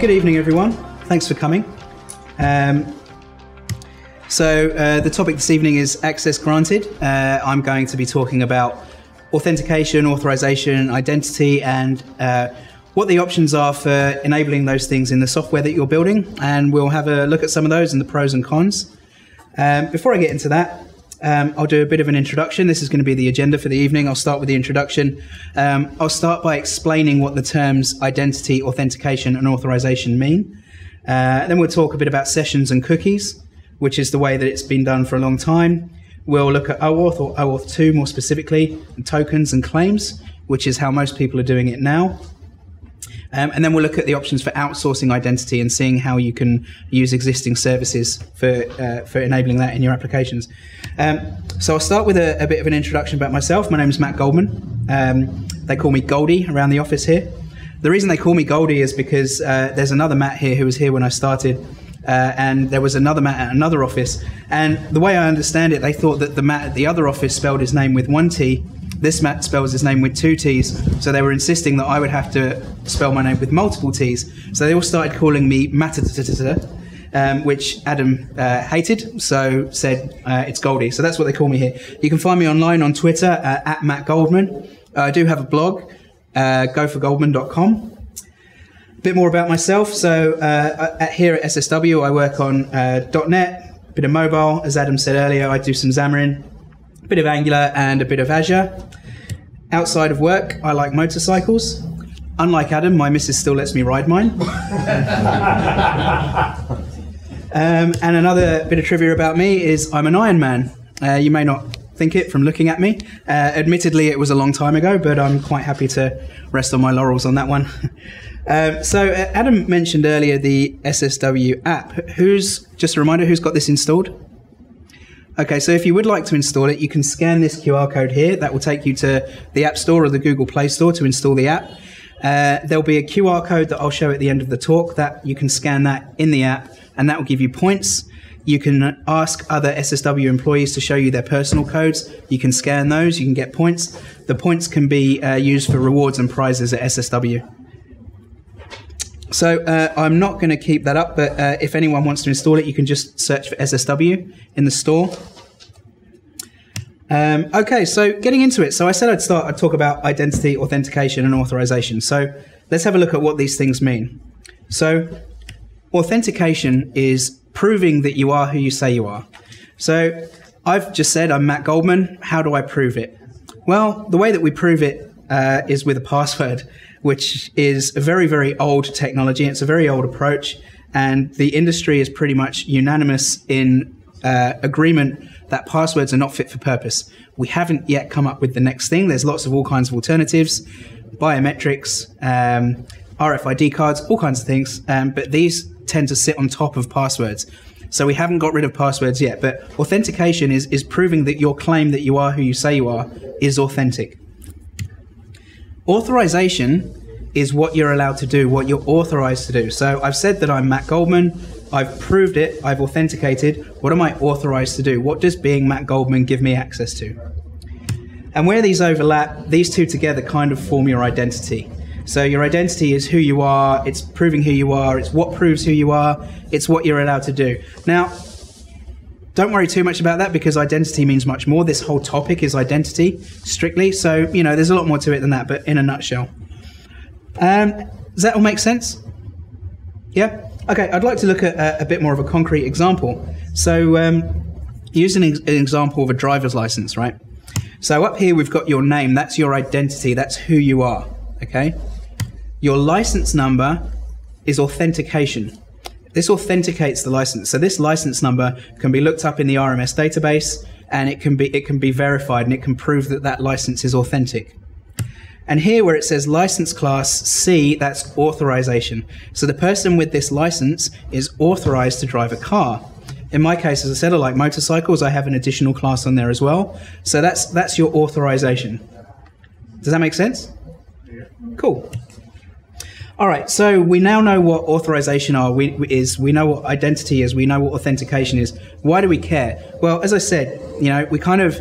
Good evening, everyone. Thanks for coming. Um, so, uh, the topic this evening is access granted. Uh, I'm going to be talking about authentication, authorization, identity, and uh, what the options are for enabling those things in the software that you're building. And we'll have a look at some of those and the pros and cons. Um, before I get into that, um, I'll do a bit of an introduction. This is going to be the agenda for the evening. I'll start with the introduction. Um, I'll start by explaining what the terms identity, authentication, and authorization mean. Uh, then we'll talk a bit about sessions and cookies, which is the way that it's been done for a long time. We'll look at OAuth or OAuth 2 more specifically, and tokens and claims, which is how most people are doing it now. Um, and then we'll look at the options for outsourcing identity and seeing how you can use existing services for, uh, for enabling that in your applications. Um, so I'll start with a, a, bit of an introduction about myself. My name is Matt Goldman. Um, they call me Goldie around the office here. The reason they call me Goldie is because uh, there's another Matt here who was here when I started. Uh, and there was another Matt at another office. And the way I understand it, they thought that the Matt at the other office spelled his name with one T, this Matt spells his name with two T's, so they were insisting that I would have to spell my name with multiple T's. So they all started calling me Matt, um, which Adam uh, hated, so said uh, it's Goldie. So that's what they call me here. You can find me online on Twitter uh, at Matt Goldman. I do have a blog, uh, goforgoldman.com. A bit more about myself. So uh, at, here at SSW, I work on .NET, a bit of mobile. As Adam said earlier, I do some Xamarin, a bit of Angular and a bit of Azure. Outside of work, I like motorcycles. Unlike Adam, my missus still lets me ride mine. um, and another bit of trivia about me is I'm an Iron Man. Uh, you may not think it from looking at me. Uh, admittedly, it was a long time ago, but I'm quite happy to rest on my laurels on that one. um, so, uh, Adam mentioned earlier the SSW app. Who's just a reminder? Who's got this installed? Okay, so if you would like to install it, you can scan this QR code here. That will take you to the App Store or the Google Play Store to install the app. Uh, there'll be a QR code that I'll show at the end of the talk that you can scan that in the app, and that will give you points. You can ask other SSW employees to show you their personal codes. You can scan those, you can get points. The points can be uh, used for rewards and prizes at SSW. So uh, I'm not going to keep that up, but uh, if anyone wants to install it, you can just search for SSW in the store. Um, okay, so getting into it. So I said I'd start, I'd talk about identity, authentication, and authorization. So let's have a look at what these things mean. So authentication is proving that you are who you say you are. So I've just said I'm Matt Goldman. How do I prove it? Well, the way that we prove it uh, is with a password which is a very, very old technology. It's a very old approach, and the industry is pretty much unanimous in uh, agreement that passwords are not fit for purpose. We haven't yet come up with the next thing. There's lots of all kinds of alternatives, biometrics, um, RFID cards, all kinds of things, um, but these tend to sit on top of passwords. So we haven't got rid of passwords yet, but authentication is, is proving that your claim that you are who you say you are is authentic. Authorization is what you're allowed to do, what you're authorized to do. So I've said that I'm Matt Goldman. I've proved it. I've authenticated. What am I authorized to do? What does being Matt Goldman give me access to? And where these overlap, these two together kind of form your identity. So your identity is who you are, it's proving who you are, it's what proves who you are, it's what you're allowed to do. Now, don't worry too much about that because identity means much more. This whole topic is identity, strictly. So, you know, there's a lot more to it than that, but in a nutshell. Um, does that all make sense? Yeah? Okay, I'd like to look at a, bit more of a concrete example. So, um, use an, ex- an example of a driver's license, right? So, up here we've got your name, that's your identity, that's who you are, okay? Your license number is authentication. This authenticates the license. So this license number can be looked up in the RMS database and it can be it can be verified and it can prove that that license is authentic. And here where it says license class C, that's authorization. So the person with this license is authorized to drive a car. In my case, as I said, I like motorcycles. I have an additional class on there as well. So that's that's your authorization. Does that make sense? Cool. All right, so we now know what authorization are, we, is. We know what identity is. We know what authentication is. Why do we care? Well, as I said, you know, we kind of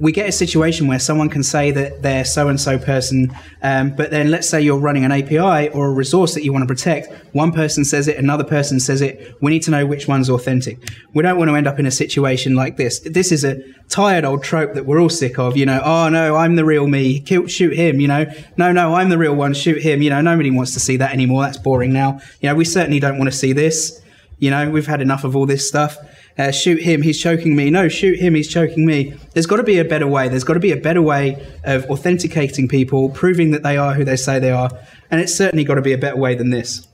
we get a situation where someone can say that they're so and so person, um, but then let's say you're running an API or a resource that you want to protect. One person says it, another person says it. We need to know which one's authentic. We don't want to end up in a situation like this. This is a tired old trope that we're all sick of. You know, oh no, I'm the real me. Kill, shoot him. You know, no, no, I'm the real one. Shoot him. You know, nobody wants to see that anymore. That's boring now. You know, we certainly don't want to see this. You know, we've had enough of all this stuff uh, shoot him, he's choking me. No, shoot him, he's choking me. There's got to be a better way. There's got to be a better way of authenticating people, proving that they are who they say they are. And it's certainly got to be a better way than this.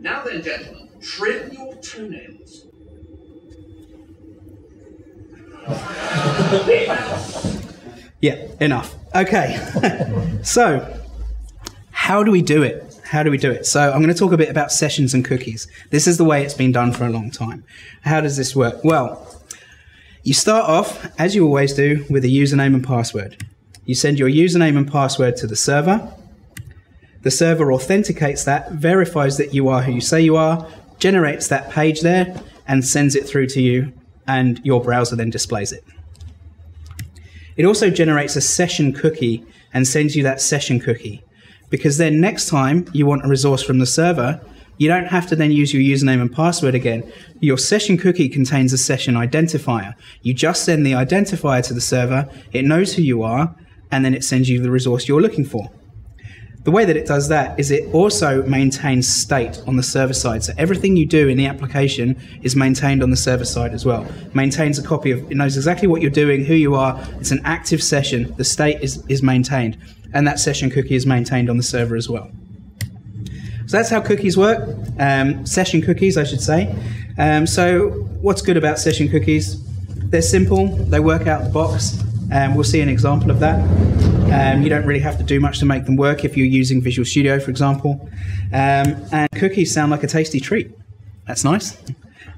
Now then, gentlemen, trim your toenails. yeah, enough. Okay. so, how do we do it? How do we do it? So I'm going to talk a bit about sessions and cookies. This is the way it's been done for a long time. How does this work? Well, you start off, as you always do, with a username and password. You send your username and password to the server. The server authenticates that, verifies that you are who you say you are, generates that page there, and sends it through to you, and your browser then displays it. It also generates a session cookie and sends you that session cookie because then next time you want a resource from the server, you don't have to then use your username and password again. Your session cookie contains a session identifier. You just send the identifier to the server, it knows who you are, and then it sends you the resource you're looking for. The way that it does that is it also maintains state on the server side. So everything you do in the application is maintained on the server side as well. Maintains a copy of, it knows exactly what you're doing, who you are. It's an active session. The state is, is maintained. And that session cookie is maintained on the server as well. So that's how cookies work. Um, session cookies, I should say. Um, so what's good about session cookies? They're simple. They work out of the box. Um, we'll see an example of that. Um, you don't really have to do much to make them work if you're using Visual Studio, for example. Um, and cookies sound like a tasty treat. That's nice.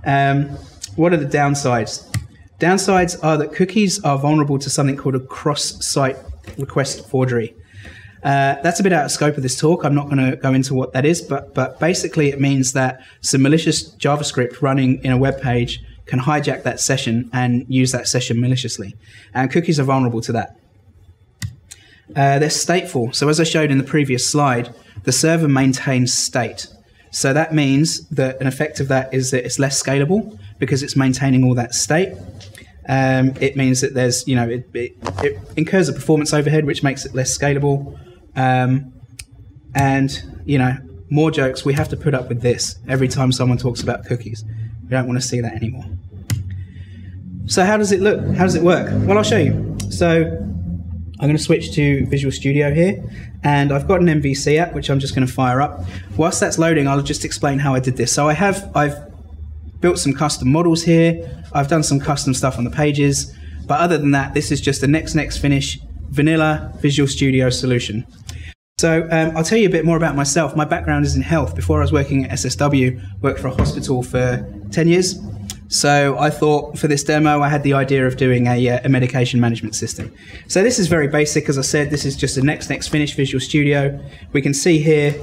Um, what are the downsides? Downsides are that cookies are vulnerable to something called a cross-site request forgery. Uh, that's a bit out of scope of this talk. I'm not going to go into what that is, but but basically it means that some malicious JavaScript running in a web page can hijack that session and use that session maliciously. And cookies are vulnerable to that. Uh, they're stateful. So as I showed in the previous slide, the server maintains state. So that means that an effect of that is that it's less scalable because it's maintaining all that state. Um, it means that there's, you know, it, it, it, incurs a performance overhead, which makes it less scalable. Um, and, you know, more jokes, we have to put up with this every time someone talks about cookies. We don't want to see that anymore. So how does it look? How does it work? Well, I'll show you. So I'm going to switch to Visual Studio here, and I've got an MVC app which I'm just going to fire up. Whilst that's loading, I'll just explain how I did this. So I have I've built some custom models here. I've done some custom stuff on the pages, but other than that, this is just a next next finish vanilla Visual Studio solution. So um, I'll tell you a bit more about myself. My background is in health. Before I was working at SSW, worked for a hospital for 10 years. So I thought for this demo, I had the idea of doing a, uh, a, medication management system. So this is very basic. As I said, this is just a next next finish Visual Studio. We can see here,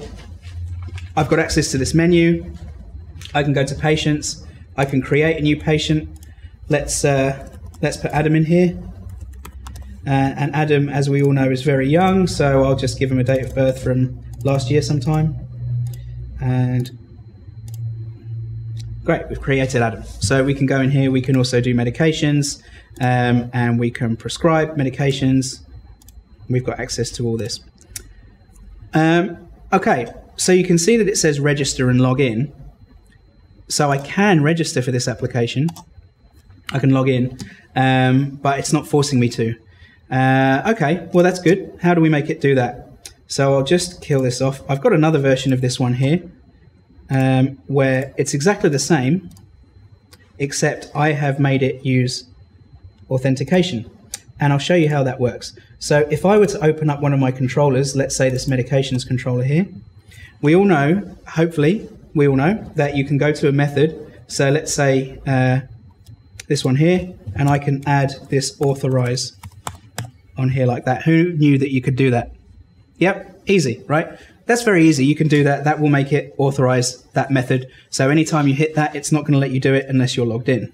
I've got access to this menu. I can go to patients. I can create a new patient. Let's uh, let's put Adam in here. Uh, and Adam, as we all know, is very young, so I'll just give him a date of birth from last year sometime. And great, we've created Adam. So we can go in here, we can also do medications, um, and we can prescribe medications. We've got access to all this. Um, okay, so you can see that it says register and log in. So I can register for this application. I can log in, um, but it's not forcing me to. Uh, okay, well that's good. How do we make it do that? So I'll just kill this off. I've got another version of this one here um, where it's exactly the same, except I have made it use authentication. And I'll show you how that works. So if I were to open up one of my controllers, let's say this medications controller here, we all know, hopefully, we all know that you can go to a method. So let's say uh, this one here, and I can add this authorize on here like that. Who knew that you could do that? Yep, easy, right? That's very easy. You can do that. That will make it authorize that method. So anytime you hit that, it's not going to let you do it unless you're logged in.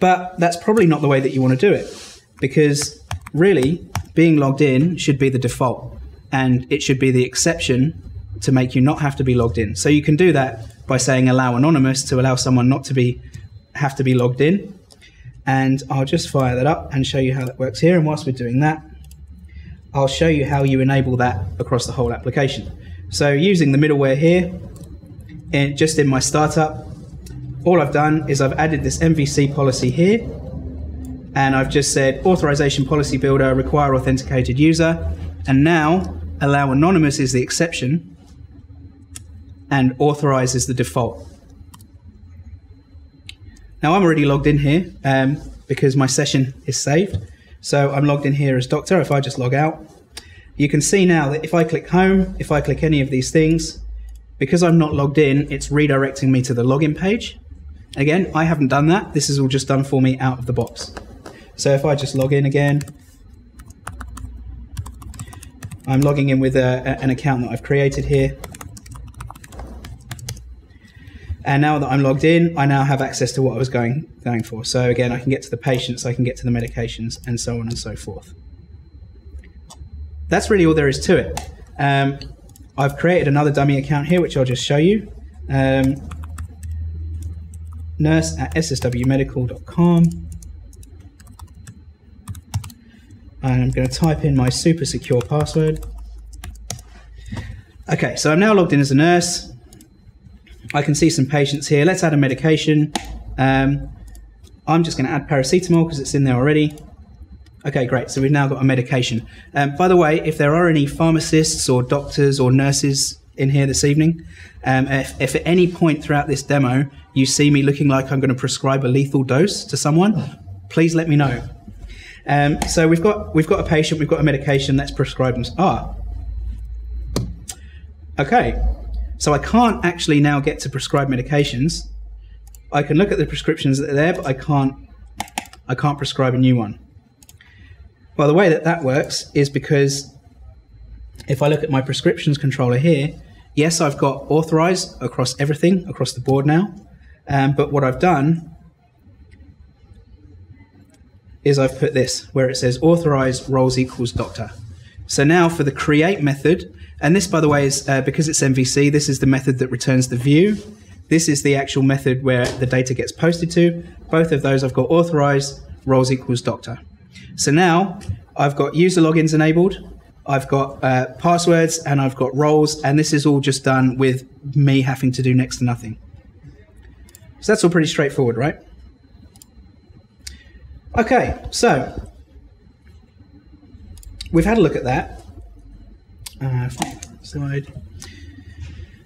But that's probably not the way that you want to do it because really being logged in should be the default and it should be the exception to make you not have to be logged in. So you can do that by saying allow anonymous to allow someone not to be have to be logged in. And I'll just fire that up and show you how that works here. And whilst we're doing that, I'll show you how you enable that across the whole application. So using the middleware here, and just in my startup, all I've done is I've added this MVC policy here, and I've just said authorization policy builder require authenticated user, and now allow anonymous is the exception, and authorize is the default. Now I'm already logged in here um, because my session is saved. So I'm logged in here as doctor. If I just log out, you can see now that if I click home, if I click any of these things, because I'm not logged in, it's redirecting me to the login page. Again, I haven't done that. This is all just done for me out of the box. So if I just log in again, I'm logging in with a, an account that I've created here. And now that I'm logged in, I now have access to what I was going, going for. So again, I can get to the patients, I can get to the medications, and so on and so forth. That's really all there is to it. Um, I've created another dummy account here, which I'll just show you. Um, nurse at sswmedical.com. And I'm going to type in my super secure password. Okay, so I'm now logged in as a nurse. I can see some patients here. Let's add a medication. Um, I'm just going to add paracetamol because it's in there already. Okay, great. So we've now got a medication. Um, by the way, if there are any pharmacists or doctors or nurses in here this evening, um, if, if, at any point throughout this demo you see me looking like I'm going to prescribe a lethal dose to someone, please let me know. Um, so we've got we've got a patient, we've got a medication that's prescribed. Ah, okay. So I can't actually now get to prescribe medications. I can look at the prescriptions that are there, but I can't I can't prescribe a new one. Well, the way that that works is because if I look at my prescriptions controller here, yes, I've got authorize across everything across the board now. Um, but what I've done is I've put this where it says authorize roles equals doctor. So now for the create method, and this, by the way, is uh, because it's MVC, this is the method that returns the view. This is the actual method where the data gets posted to. Both of those I've got authorized, roles equals doctor. So now I've got user logins enabled, I've got uh, passwords, and I've got roles, and this is all just done with me having to do next to nothing. So that's all pretty straightforward, right? Okay, so we've had a look at that. Uh, slide.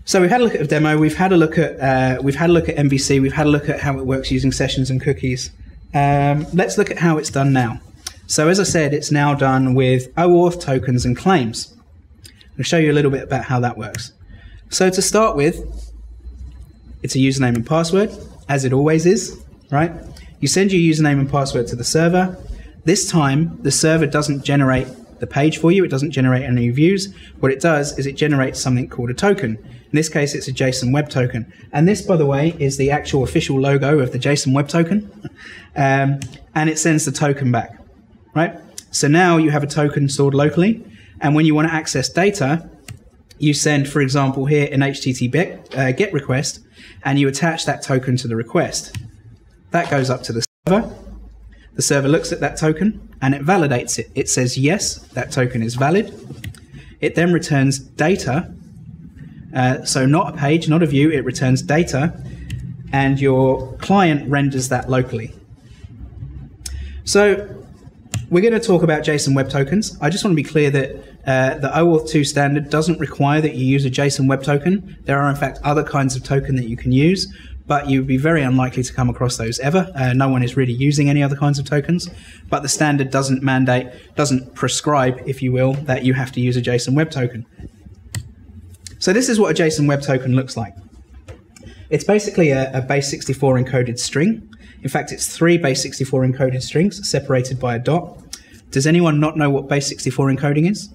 So we've had a look at the demo. We've had a look at uh, we've had a look at MVC. We've had a look at how it works using sessions and cookies. Um, let's look at how it's done now. So as I said, it's now done with OAuth tokens and claims. I'll show you a little bit about how that works. So to start with, it's a username and password, as it always is, right? You send your username and password to the server. This time, the server doesn't generate the page for you. It doesn't generate any views. What it does is it generates something called a token. In this case, it's a JSON Web Token. And this, by the way, is the actual official logo of the JSON Web Token. Um, and it sends the token back, right? So now you have a token stored locally. And when you want to access data, you send, for example, here an HTTP uh, GET request, and you attach that token to the request. That goes up to the server. The server looks at that token and it validates it. It says, yes, that token is valid. It then returns data. Uh, so, not a page, not a view, it returns data, and your client renders that locally. So, we're going to talk about JSON Web Tokens. I just want to be clear that uh, the OAuth 2 standard doesn't require that you use a JSON Web Token. There are, in fact, other kinds of token that you can use but you'd be very unlikely to come across those ever. Uh, no one is really using any other kinds of tokens, but the standard doesn't mandate, doesn't prescribe, if you will, that you have to use a JSON Web Token. So this is what a JSON Web Token looks like. It's basically a, a base 64 encoded string. In fact, it's three base 64 encoded strings separated by a dot. Does anyone not know what base 64 encoding is?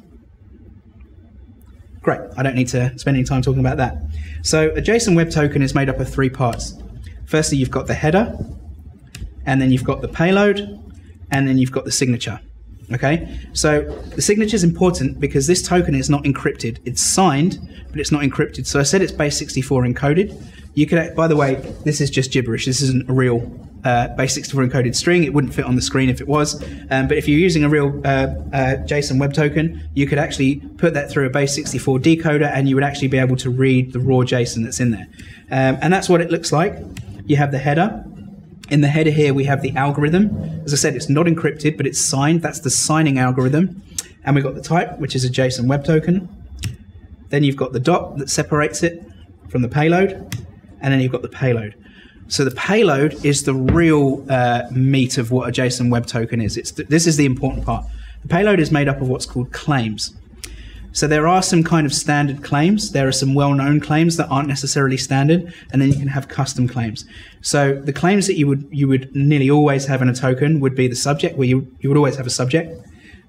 Great, I don't need to spend any time talking about that. So a JSON Web Token is made up of three parts. Firstly, you've got the header, and then you've got the payload, and then you've got the signature. Okay, so the signature is important because this token is not encrypted. It's signed, but it's not encrypted. So I said it's base 64 encoded. You could, by the way, this is just gibberish. This isn't a real uh, base 64 encoded string. It wouldn't fit on the screen if it was. Um, but if you're using a real uh, uh, JSON web token, you could actually put that through a base 64 decoder, and you would actually be able to read the raw JSON that's in there. Um, and that's what it looks like. You have the header, in the header here, we have the algorithm. As I said, it's not encrypted, but it's signed. That's the signing algorithm. And we've got the type, which is a JSON web token. Then you've got the dot that separates it from the payload. And then you've got the payload. So the payload is the real uh, meat of what a JSON web token is. It's th- this is the important part. The payload is made up of what's called claims. So there are some kind of standard claims. There are some well-known claims that aren't necessarily standard, and then you can have custom claims. So the claims that you would you would nearly always have in a token would be the subject, where you you would always have a subject.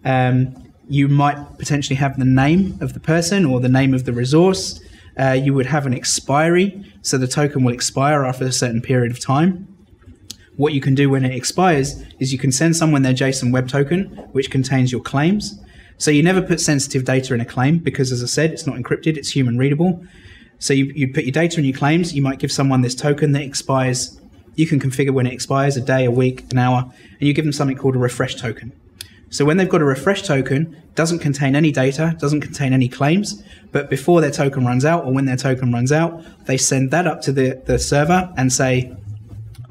Um, you might potentially have the name of the person or the name of the resource. Uh, you would have an expiry, so the token will expire after a certain period of time. What you can do when it expires is you can send someone their JSON web token, which contains your claims. So you never put sensitive data in a claim because, as I said, it's not encrypted, it's human readable. So you, you put your data in your claims. You might give someone this token that expires. You can configure when it expires a day, a week, an hour, and you give them something called a refresh token. So when they've got a refresh token, doesn't contain any data, doesn't contain any claims, but before their token runs out or when their token runs out, they send that up to the, the server and say,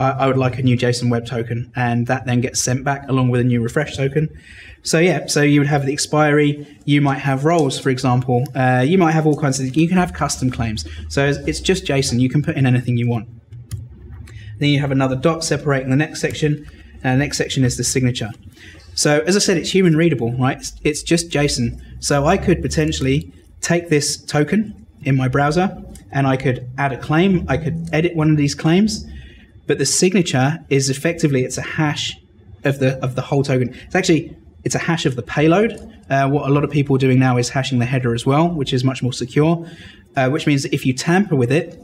I, I would like a new JSON web token, and that then gets sent back along with a new refresh token. So yeah, so you would have the expiry. You might have roles, for example. Uh, you might have all kinds of. You can have custom claims. So it's just JSON. You can put in anything you want. Then you have another dot separating the next section, and the next section is the signature. So as I said, it's human readable, right? It's, it's just JSON. So I could potentially take this token in my browser, and I could add a claim. I could edit one of these claims, but the signature is effectively it's a hash of the of the whole token. It's actually it's a hash of the payload. Uh, what a lot of people are doing now is hashing the header as well, which is much more secure. Uh, which means if you tamper with it,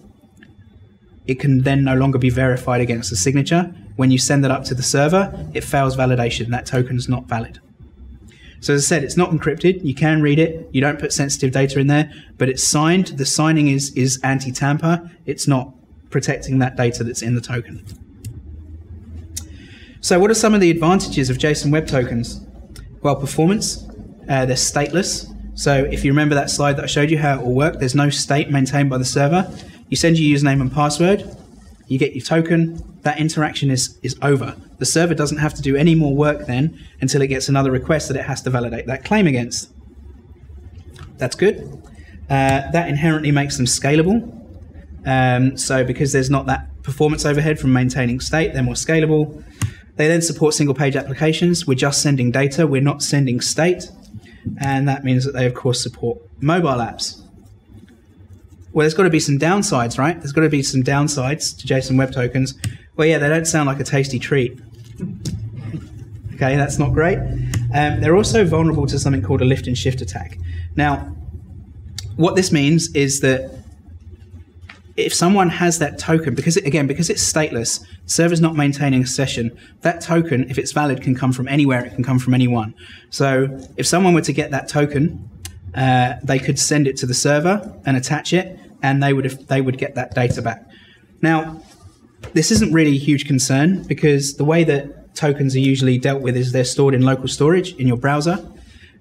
it can then no longer be verified against the signature. When you send it up to the server, it fails validation. That token is not valid. So as I said, it's not encrypted. You can read it. You don't put sensitive data in there, but it's signed. The signing is is anti-tamper. It's not protecting that data that's in the token. So what are some of the advantages of JSON Web Tokens? Well, performance. Uh, they're stateless. So if you remember that slide that I showed you how it will work, there's no state maintained by the server. You send your username and password, you get your token, that interaction is, is over. The server doesn't have to do any more work then until it gets another request that it has to validate that claim against. That's good. Uh, that inherently makes them scalable. Um, so because there's not that performance overhead from maintaining state, they're more scalable. They then support single page applications. We're just sending data, we're not sending state. And that means that they, of course, support mobile apps. Well, there's got to be some downsides, right? There's got to be some downsides to JSON Web Tokens. Well, yeah, they don't sound like a tasty treat. Okay, that's not great. Um, they're also vulnerable to something called a lift and shift attack. Now, what this means is that if someone has that token, because it, again, because it's stateless, server's not maintaining a session, that token, if it's valid, can come from anywhere, it can come from anyone. So if someone were to get that token, uh, they could send it to the server and attach it, and they would they would get that data back. Now, this isn't really a huge concern because the way that tokens are usually dealt with is they're stored in local storage in your browser.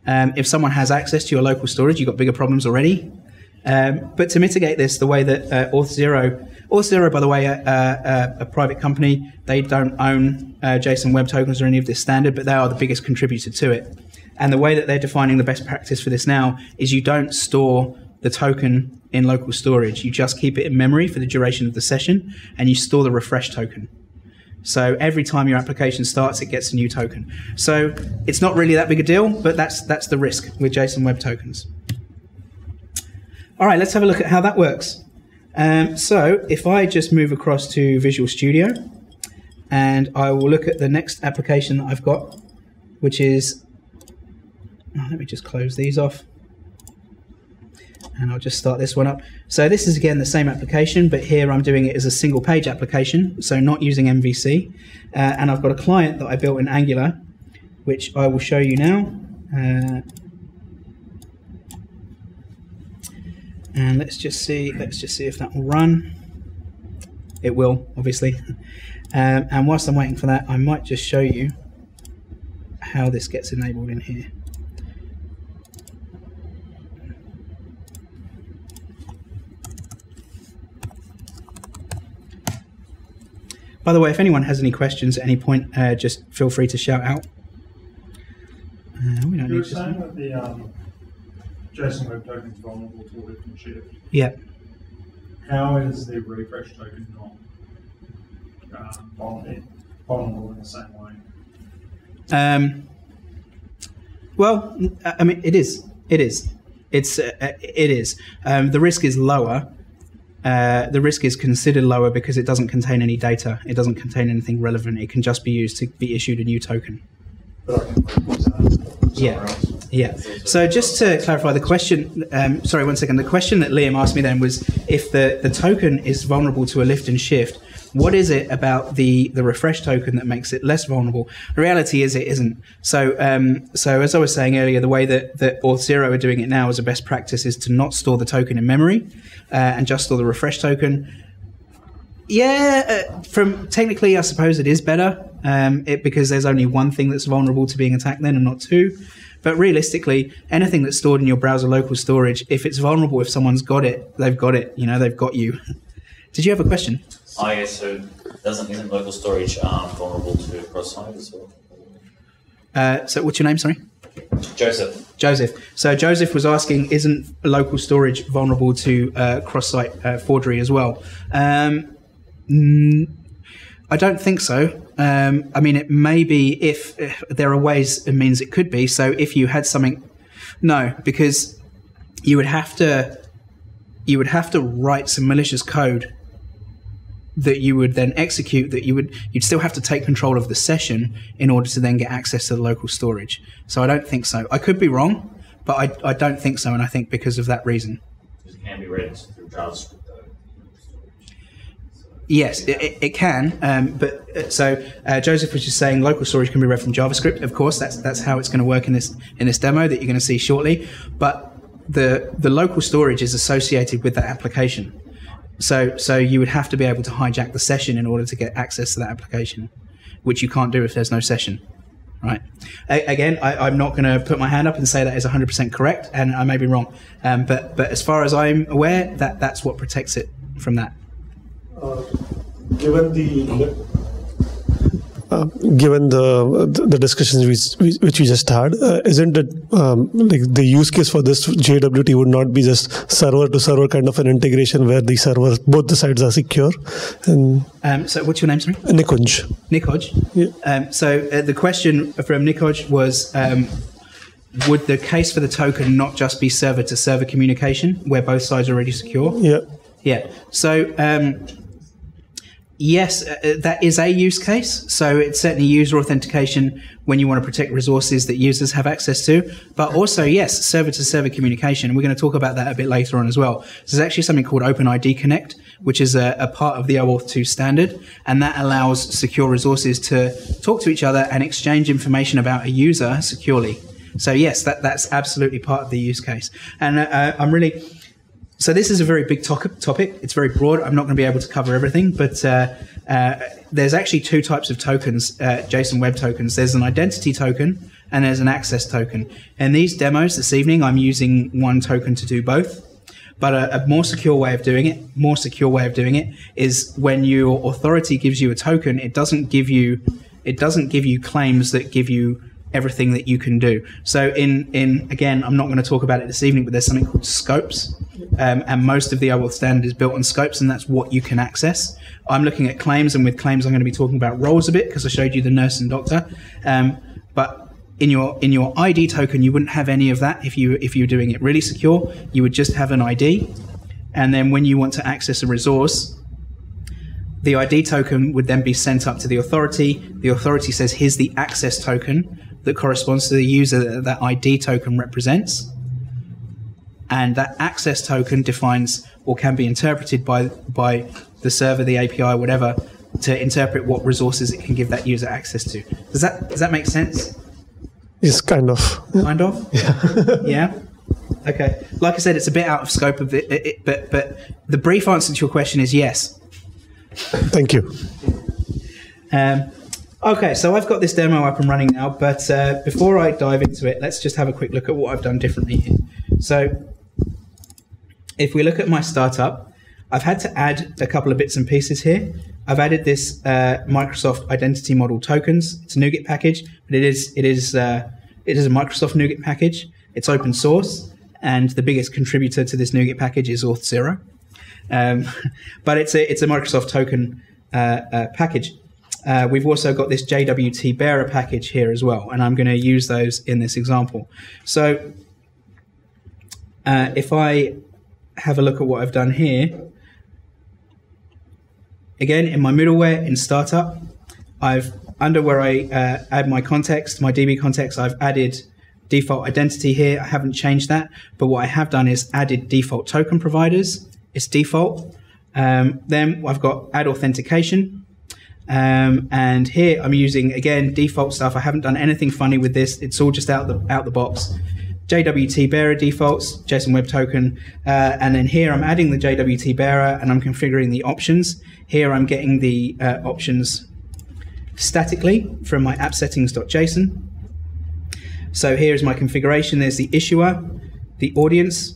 Um, if someone has access to your local storage, you've got bigger problems already. Um, but to mitigate this, the way that uh, Auth0, Auth0, by the way, uh, uh, a private company, they don't own uh, JSON Web Tokens or any of this standard, but they are the biggest contributor to it. And the way that they're defining the best practice for this now is you don't store the token in local storage. You just keep it in memory for the duration of the session, and you store the refresh token. So every time your application starts, it gets a new token. So it's not really that big a deal, but that's that's the risk with JSON Web Tokens. All right, let's have a look at how that works. Um, so if I just move across to Visual Studio, and I will look at the next application that I've got, which is, let me just close these off. And I'll just start this one up. So this is again the same application, but here I'm doing it as a single page application, so not using MVC. Uh, and I've got a client that I built in Angular, which I will show you now. Uh, and let's just see, let's just see if that will run. It will, obviously. Um, and whilst I'm waiting for that, I might just show you how this gets enabled in here. By the way, if anyone has any questions at any point, uh, just feel free to shout out. Uh, we don't You were need to. saying that the um, JSON Web Token is vulnerable to a lift and shift. Yeah. How is the refresh token not um, vulnerable, vulnerable in the same way? Um, well, I mean, it is. It is. It's. Uh, it is. Um, the risk is lower. Uh, the risk is considered lower because it doesn't contain any data. It doesn't contain anything relevant. It can just be used to be issued a new token. Yeah. Yeah. So just to clarify the question, um, sorry, one second. The question that Liam asked me then was if the, the token is vulnerable to a lift and shift, what is it about the, the refresh token that makes it less vulnerable? The reality is it isn't. So um, so as I was saying earlier, the way that, that Auth0 are doing it now as a best practice is to not store the token in memory uh, and just store the refresh token. Yeah, uh, from technically, I suppose it is better um, it, because there's only one thing that's vulnerable to being attacked then, and not two. But realistically, anything that's stored in your browser local storage, if it's vulnerable, if someone's got it, they've got it. You know, they've got you. Did you have a question? Oh yeah, so doesn't isn't local storage um, vulnerable to cross-site as well? Uh, so, what's your name? Sorry, Joseph. Joseph. So Joseph was asking, isn't local storage vulnerable to uh, cross-site uh, forgery as well? Um, mm, I don't think so. Um, I mean, it may be if, if there are ways and means it could be. So if you had something, no, because you would have to you would have to write some malicious code that you would then execute that you would you'd still have to take control of the session in order to then get access to the local storage so i don't think so i could be wrong but i, I don't think so and i think because of that reason It can be read through JavaScript. Yes, it, it, it can. Um, but uh, so uh, Joseph was just saying local storage can be read from JavaScript. Of course, that's that's how it's going to work in this in this demo that you're going to see shortly. But the the local storage is associated with that application. So so you would have to be able to hijack the session in order to get access to that application, which you can't do if there's no session. Right. A- again, I, I'm not going to put my hand up and say that is 100% correct, and I may be wrong. Um, but but as far as I'm aware, that that's what protects it from that. Uh, given the Uh, given the the discussions which, which we just had, uh, isn't it um, like the use case for this JWT would not be just server to server kind of an integration where the server both the sides are secure and Um, so what's your name, sorry? Nikunj. Nikoj. Yeah. Um, so uh, the question from Nikoj was um, Would the case for the token not just be server to server communication where both sides are already secure? Yeah. Yeah. So, um, yes, uh, uh, that is a use case. So, it's certainly user authentication when you want to protect resources that users have access to. But also, yes, server to server communication. We're going to talk about that a bit later on as well. So there's actually something called OpenID Connect, which is a, a part of the OAuth 2 standard. And that allows secure resources to talk to each other and exchange information about a user securely. So, yes, that, that's absolutely part of the use case. And uh, I'm really so this is a very big topic. Topic. It's very broad. I'm not going to be able to cover everything, but uh, uh, there's actually two types of tokens, uh, JSON Web tokens. There's an identity token and there's an access token. In these demos this evening, I'm using one token to do both. But a, a more secure way of doing it, more secure way of doing it, is when your authority gives you a token, it doesn't give you, it doesn't give you claims that give you everything that you can do. So in in again, I'm not going to talk about it this evening, but there's something called scopes, um, and most of the OAuth standard is built on scopes, and that's what you can access. I'm looking at claims, and with claims, I'm going to be talking about roles a bit because I showed you the nurse and doctor. Um, but in your in your ID token, you wouldn't have any of that if you if you're doing it really secure. You would just have an ID, and then when you want to access a resource, the ID token would then be sent up to the authority. The authority says, here's the access token that corresponds to the user that that ID token represents. And that access token defines or can be interpreted by by the server, the API, whatever, to interpret what resources it can give that user access to. Does that does that make sense? Yes, kind of. Kind of. Yeah. yeah. Okay. Like I said, it's a bit out of scope of it, it, it but but the brief answer to your question is yes. Thank you. Um, okay, so I've got this demo up and running now, but uh, before I dive into it, let's just have a quick look at what I've done differently here. So, if we look at my startup, I've had to add a couple of bits and pieces here. I've added this uh, Microsoft Identity Model tokens. It's a NuGet package, but it is it is uh, it is a Microsoft NuGet package. It's open source, and the biggest contributor to this NuGet package is Auth0. Um, but it's a it's a Microsoft token uh, uh, package. Uh, we've also got this JWT bearer package here as well, and I'm going to use those in this example. So uh, if I have a look at what I've done here, again in my middleware in startup, I've under where I uh, add my context, my DB context, I've added default identity here. I haven't changed that, but what I have done is added default token providers. It's default. Um, then I've got add authentication. Um, and here I'm using again default stuff. I haven't done anything funny with this. It's all just out the out the box. JWT bearer defaults, JSON Web Token, uh, and then here I'm adding the JWT bearer and I'm configuring the options. Here I'm getting the uh, options statically from my app settings.json. So here's my configuration. There's the issuer, the audience,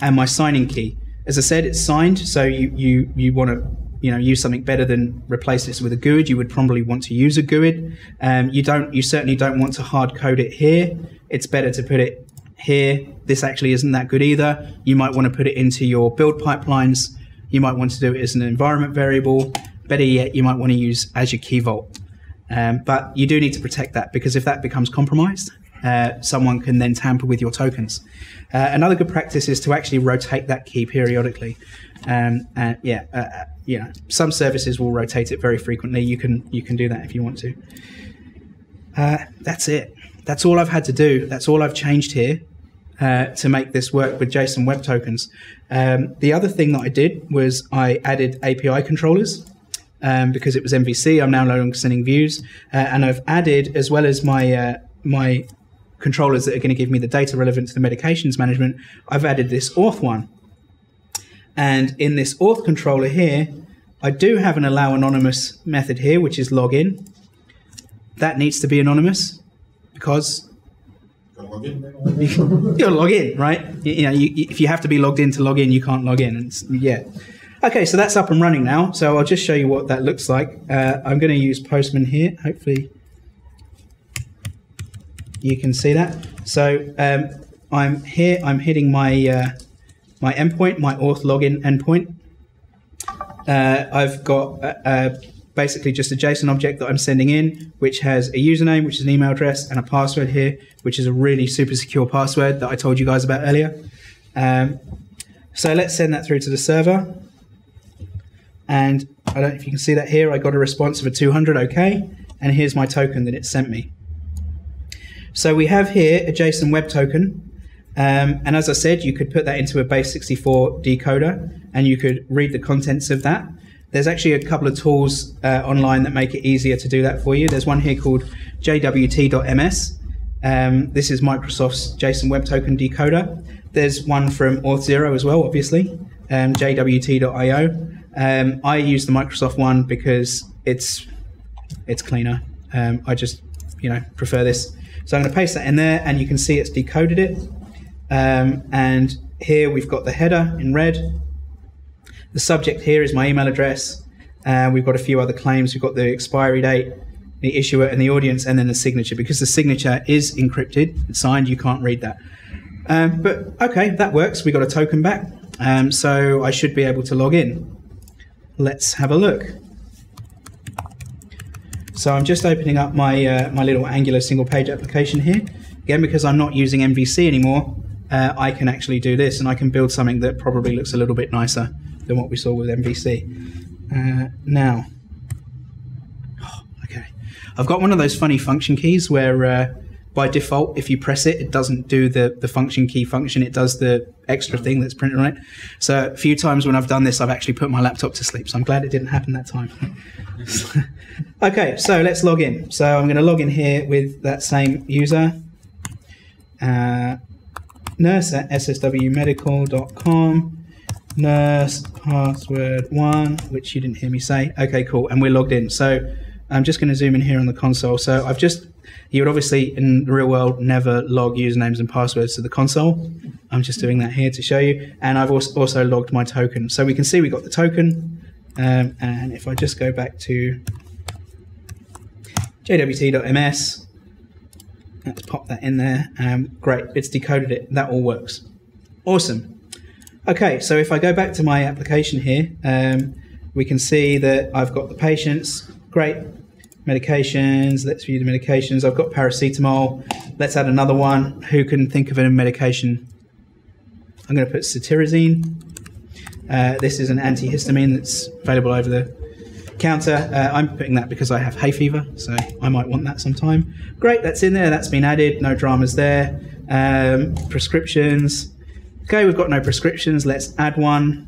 and my signing key. As I said, it's signed, so you you you want to you know use something better than replace this with a GUID. You would probably want to use a GUID. Um, you don't. You certainly don't want to hard code it here. It's better to put it here. This actually isn't that good either. You might want to put it into your build pipelines. You might want to do it as an environment variable. Better yet, you might want to use Azure Key Vault. Um, but you do need to protect that because if that becomes compromised, uh, someone can then tamper with your tokens. Uh, another good practice is to actually rotate that key periodically. Um, and yeah, uh, uh, you know, some services will rotate it very frequently. You can you can do that if you want to. Uh, that's it. That's all I've had to do. That's all I've changed here uh, to make this work with JSON Web Tokens. Um, the other thing that I did was I added API controllers. Um, because it was MVC, I'm now no longer sending views, uh, and I've added as well as my uh, my controllers that are going to give me the data relevant to the medications management. I've added this auth one, and in this auth controller here, I do have an allow anonymous method here, which is login. That needs to be anonymous because you gotta log in, right? You, you know, you, if you have to be logged in to log in, you can't log in. It's, yeah. Okay, so that's up and running now. So I'll just show you what that looks like. Uh, I'm going to use Postman here. Hopefully, you can see that. So um, I'm here. I'm hitting my uh, my endpoint, my auth login endpoint. Uh, I've got basically just a JSON object that I'm sending in, which has a username, which is an email address, and a password here, which is a really super secure password that I told you guys about earlier. Um, so let's send that through to the server. And I don't know if you can see that here. I got a response of a 200, okay. And here's my token that it sent me. So we have here a JSON web token. Um, and as I said, you could put that into a base64 decoder and you could read the contents of that. There's actually a couple of tools uh, online that make it easier to do that for you. There's one here called jwt.ms. Um, this is Microsoft's JSON Web Token decoder. There's one from Auth0 as well, obviously, um, jwt.io. Um, I use the Microsoft one because it's it's cleaner. Um, I just you know prefer this. So I'm going to paste that in there, and you can see it's decoded it. Um, and here we've got the header in red. The subject here is my email address. Uh, we've got a few other claims. We've got the expiry date, the issuer, and the audience, and then the signature. Because the signature is encrypted, it's signed, you can't read that. Um, but okay, that works. We got a token back, um, so I should be able to log in. Let's have a look. So I'm just opening up my uh, my little Angular single page application here. Again, because I'm not using MVC anymore, uh, I can actually do this, and I can build something that probably looks a little bit nicer than what we saw with MVC. Uh, now, oh, okay, I've got one of those funny function keys where uh, by default, if you press it, it doesn't do the, the function key function. It does the extra thing that's printed on it. So a few times when I've done this, I've actually put my laptop to sleep. So I'm glad it didn't happen that time. okay, so let's log in. So I'm going to log in here with that same user. Uh, nurse at sswmedical.com. Nurse password one, which you didn't hear me say. Okay, cool. And we're logged in. So I'm just going to zoom in here on the console. So I've just, you would obviously in the real world never log usernames and passwords to the console. I'm just doing that here to show you. And I've also, logged my token. So we can see we got the token. Um, and if I just go back to jwt.ms, let's pop that in there. Um, great, it's decoded it. That all works. Awesome. Okay, so if I go back to my application here, um, we can see that I've got the patients. Great. Medications. Let's view the medications. I've got paracetamol. Let's add another one. Who can think of a medication? I'm going to put cetirizine. Uh, this is an antihistamine that's available over the counter. Uh, I'm putting that because I have hay fever, so I might want that sometime. Great, that's in there. That's been added. No dramas there. Um, prescriptions. Okay, we've got no prescriptions. Let's add one.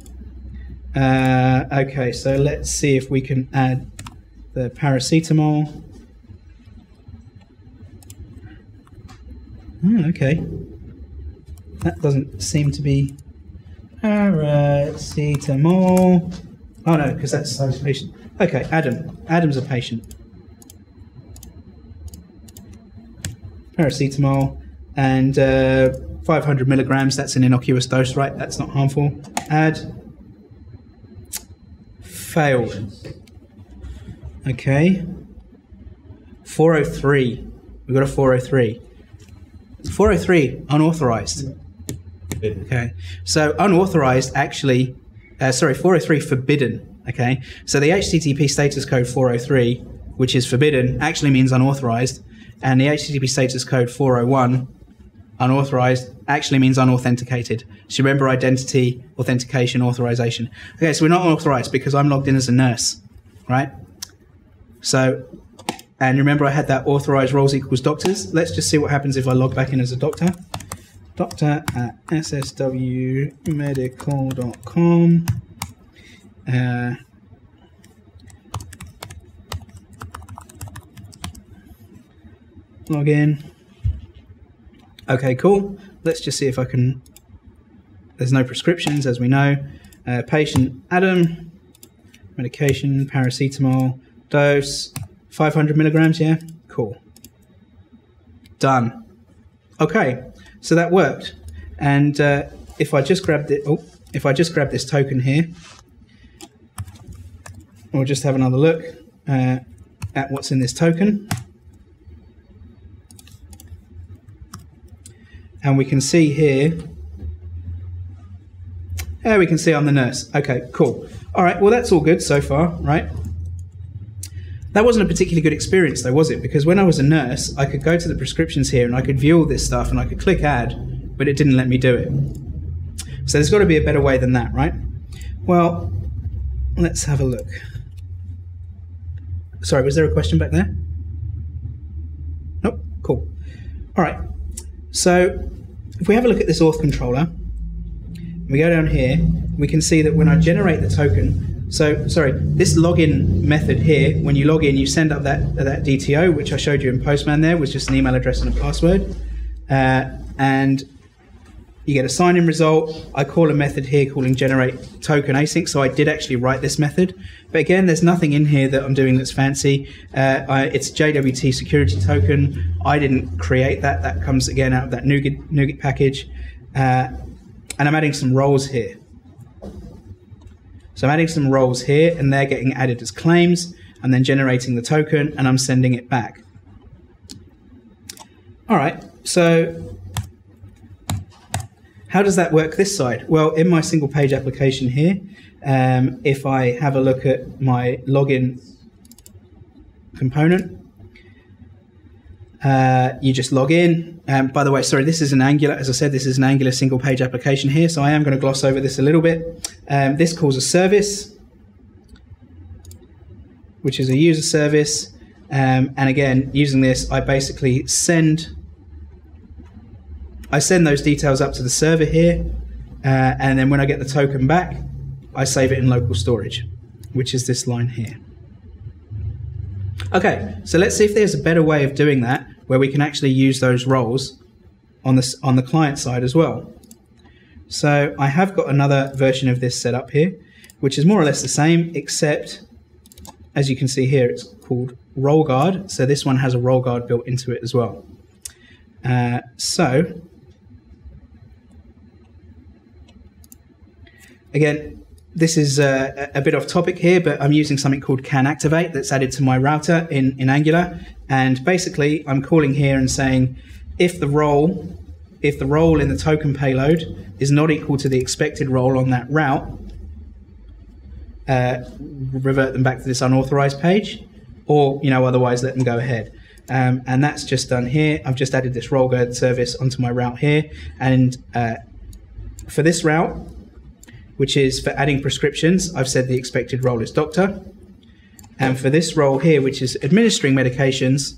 Uh, okay, so let's see if we can add the paracetamol. Hmm, okay. That doesn't seem to be paracetamol. Oh no, because that's a patient. Okay, Adam. Adam's a patient. Paracetamol and uh, 500 milligrams. That's an innocuous dose, right? That's not harmful. Add. Failed. Okay. 403. We've got a 403. 403 unauthorized. Okay. So unauthorized actually, uh, sorry, 403 forbidden. Okay. So the HTTP status code 403, which is forbidden, actually means unauthorized, and the HTTP status code 401, unauthorized, actually means unauthenticated. So remember identity, authentication, authorization. Okay. So we're not authorized because I'm logged in as a nurse, right? So, and remember I had that authorized roles equals doctors. Let's just see what happens if I log back in as a doctor. Doctor at sswmedical.com. Uh, log in. Okay, cool. Let's just see if I can. There's no prescriptions, as we know. Uh, patient Adam, medication, paracetamol, dose 500 milligrams. Yeah, cool. Done. Okay, so that worked. And uh, if I just grab it, oh, if I just grab this token here, we'll just have another look uh, at what's in this token. And we can see here, there we can see I'm the nurse. Okay, cool. All right, well, that's all good so far, right? That wasn't a particularly good experience, though, was it? Because when I was a nurse, I could go to the prescriptions here and I could view all this stuff and I could click add, but it didn't let me do it. So there's got to be a better way than that, right? Well, let's have a look. Sorry, was there a question back there? Nope, cool. All right, so if we have a look at this auth controller, we go down here, we can see that when I generate the token, so sorry, this login method here, when you log in, you send up that that DTO, which I showed you in Postman. There was just an email address and a password, uh, and you get a sign-in result. I call a method here calling generate token async. So I did actually write this method, but again, there's nothing in here that I'm doing that's fancy. Uh, I, it's JWT security token. I didn't create that. That comes again out of that NuGet, NuGet package, uh, and I'm adding some roles here. So I'm adding some roles here, and they're getting added as claims, and then generating the token, and I'm sending it back. All right, so how does that work this side? Well, in my single page application here, um, if I have a look at my login component, uh, you just log in. Um, by the way, sorry, this is an Angular. As I said, this is an Angular single page application here, so I am going to gloss over this a little bit. Um, this calls a service, which is a user service. Um, and again, using this, I basically send I send those details up to the server here, uh, and then when I get the token back, I save it in local storage, which is this line here. Okay, so let's see if there's a better way of doing that where we can actually use those roles on the, on the client side as well. So I have got another version of this set up here, which is more or less the same, except as you can see here, it's called Role Guard. So this one has a role guard built into it as well. Uh, so again, this is uh, a bit off topic here, but I'm using something called can activate that's added to my router in, in Angular. And basically, I'm calling here and saying if the role if the role in the token payload is not equal to the expected role on that route, uh, revert them back to this unauthorized page, or you know otherwise let them go ahead. Um, and that's just done here. I've just added this role guard service onto my route here, and uh, for this route, which is for adding prescriptions, I've said the expected role is doctor. And for this role here, which is administering medications,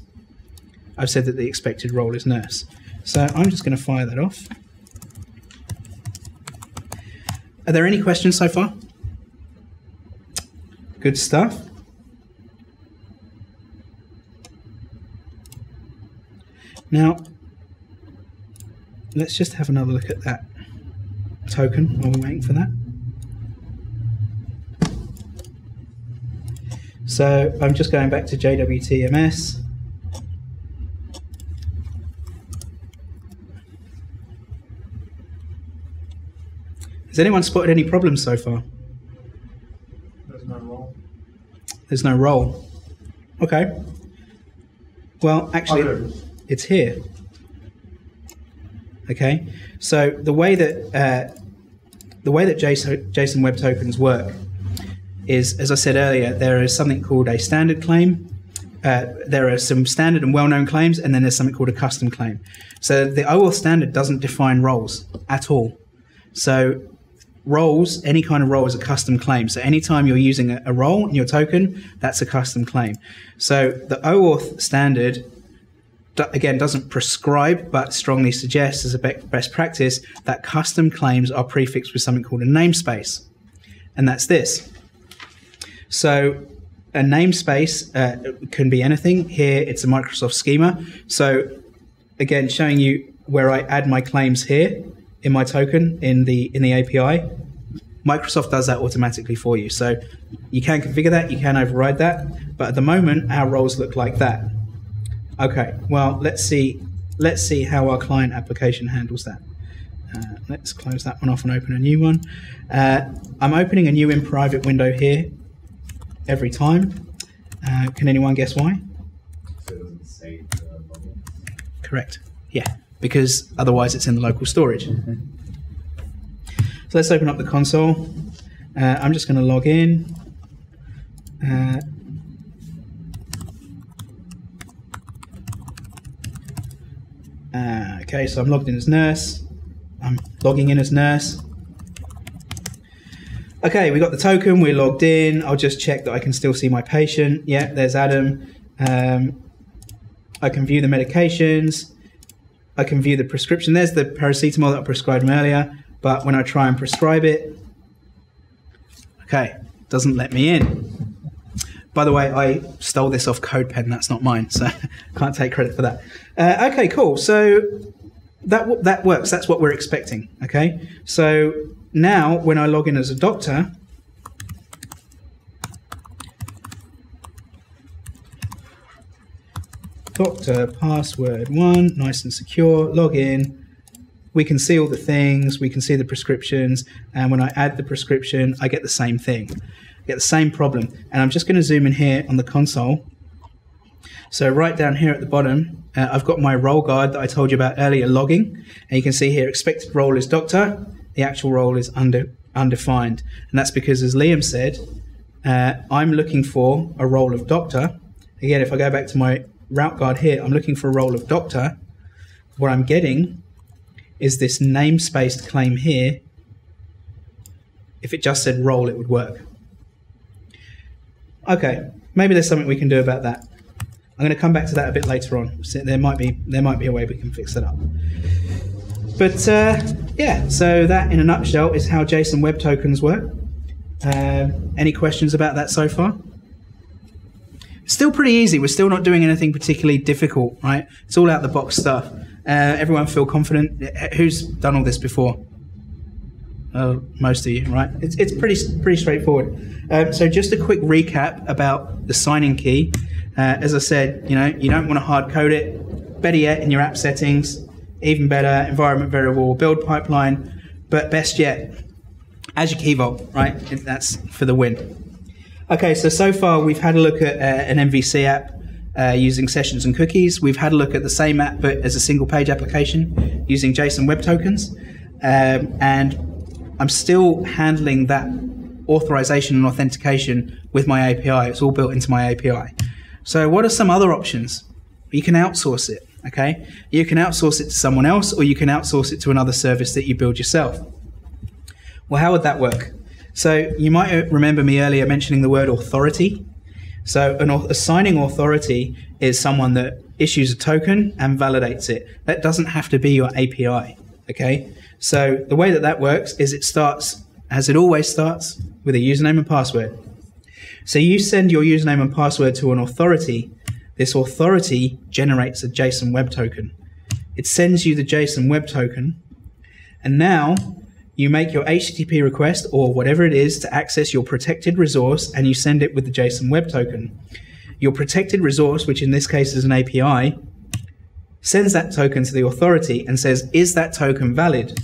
I've said that the expected role is nurse. So I'm just going to fire that off. Are there any questions so far? Good stuff. Now, let's just have another look at that token while we're waiting for that. So I'm just going back to JWTMS. Has anyone spotted any problems so far? There's no role. There's no role. Okay. Well, actually, Oh, it's here. Okay, so the way that uh, the way that JSON, JSON Web Tokens work is, as I said earlier, there is something called a standard claim. Uh, there are some standard and well-known claims, and then there's something called a custom claim. So the OAuth standard doesn't define roles at all. So roles, any kind of role is a custom claim. So anytime you're using a, a role in your token, that's a custom claim. So the OAuth standard again doesn't prescribe but strongly suggests as a best practice that custom claims are prefixed with something called a namespace and that's this so a namespace uh, can be anything here it's a microsoft schema so again showing you where i add my claims here in my token in the in the api Microsoft does that automatically for you. So you can configure that, you can override that, but at the moment our roles look like that. Okay, well let's see let's see how our client application handles that. Uh, let's close that one off and open a new one. Uh, I'm opening a new in private window here every time. Uh, can anyone guess why? So save the. Correct. Yeah, because otherwise it's in the local storage. So let's open up the console. Uh, I'm just going to log in. Uh, uh, okay, so I'm logged in as nurse. I'm logging in as nurse. Okay, we got the token. We're logged in. I'll just check that I can still see my patient. Yeah, there's Adam. Um, I can view the medications. I can view the prescription. There's the paracetamol that I prescribed him earlier. But when I try and prescribe it, okay, doesn't let me in. By the way, I stole this off CodePen. That's not mine, so can't take credit for that. Uh, okay, cool. So that that works. That's what we're expecting. Okay. So now when I log in as a doctor, doctor password one, nice and secure. Log in. We can see all the things. We can see the prescriptions, and when I add the prescription, I get the same thing. I get the same problem. And I'm just going to zoom in here on the console. So right down here at the bottom, uh, I've got my role guard that I told you about earlier logging, and you can see here expected role is doctor. The actual role is under, undefined, and that's because, as Liam said, uh, I'm looking for a role of doctor. Again, if I go back to my route guard here, I'm looking for a role of doctor. What I'm getting is this namespaced claim here. If it just said role, it would work. Okay, maybe there's something we can do about that. I'm going to come back to that a bit later on. So there might be there might be a way we can fix that up. But uh, yeah, so that in a nutshell is how JSON Web Tokens work. Um, any questions about that so far? Still pretty easy. We're still not doing anything particularly difficult, right? It's all out the box stuff. Uh, everyone feel confident? Who's done all this before? Uh, most of you, right? It's, it's pretty pretty straightforward. Um, so just a quick recap about the signing key. Uh, as I said, you know, you don't want to hard code it. Better yet, in your app settings, even better, environment variable, build pipeline. But best yet, Azure Key Vault, right? That's for the win. Okay, so so far we've had a look at uh, an MVC app uh, using sessions and cookies. We've had a look at the same app but as a single page application using JSON Web Tokens. Um, and I'm still handling that authorization and authentication with my API. It's all built into my API. So, what are some other options? You can outsource it, okay? You can outsource it to someone else or you can outsource it to another service that you build yourself. Well, how would that work? So, you might uh, remember me earlier mentioning the word authority. So, an assigning authority is someone that issues a token and validates it. That doesn't have to be your API, okay? So, the way that that works is it starts, as it always starts, with a username and password. So, you send your username and password to an authority. This authority generates a JSON Web Token. It sends you the JSON Web Token, and now you make your HTTP request or whatever it is to access your protected resource and you send it with the JSON Web Token. Your protected resource, which in this case is an API, sends that token to the authority and says, Is that token valid?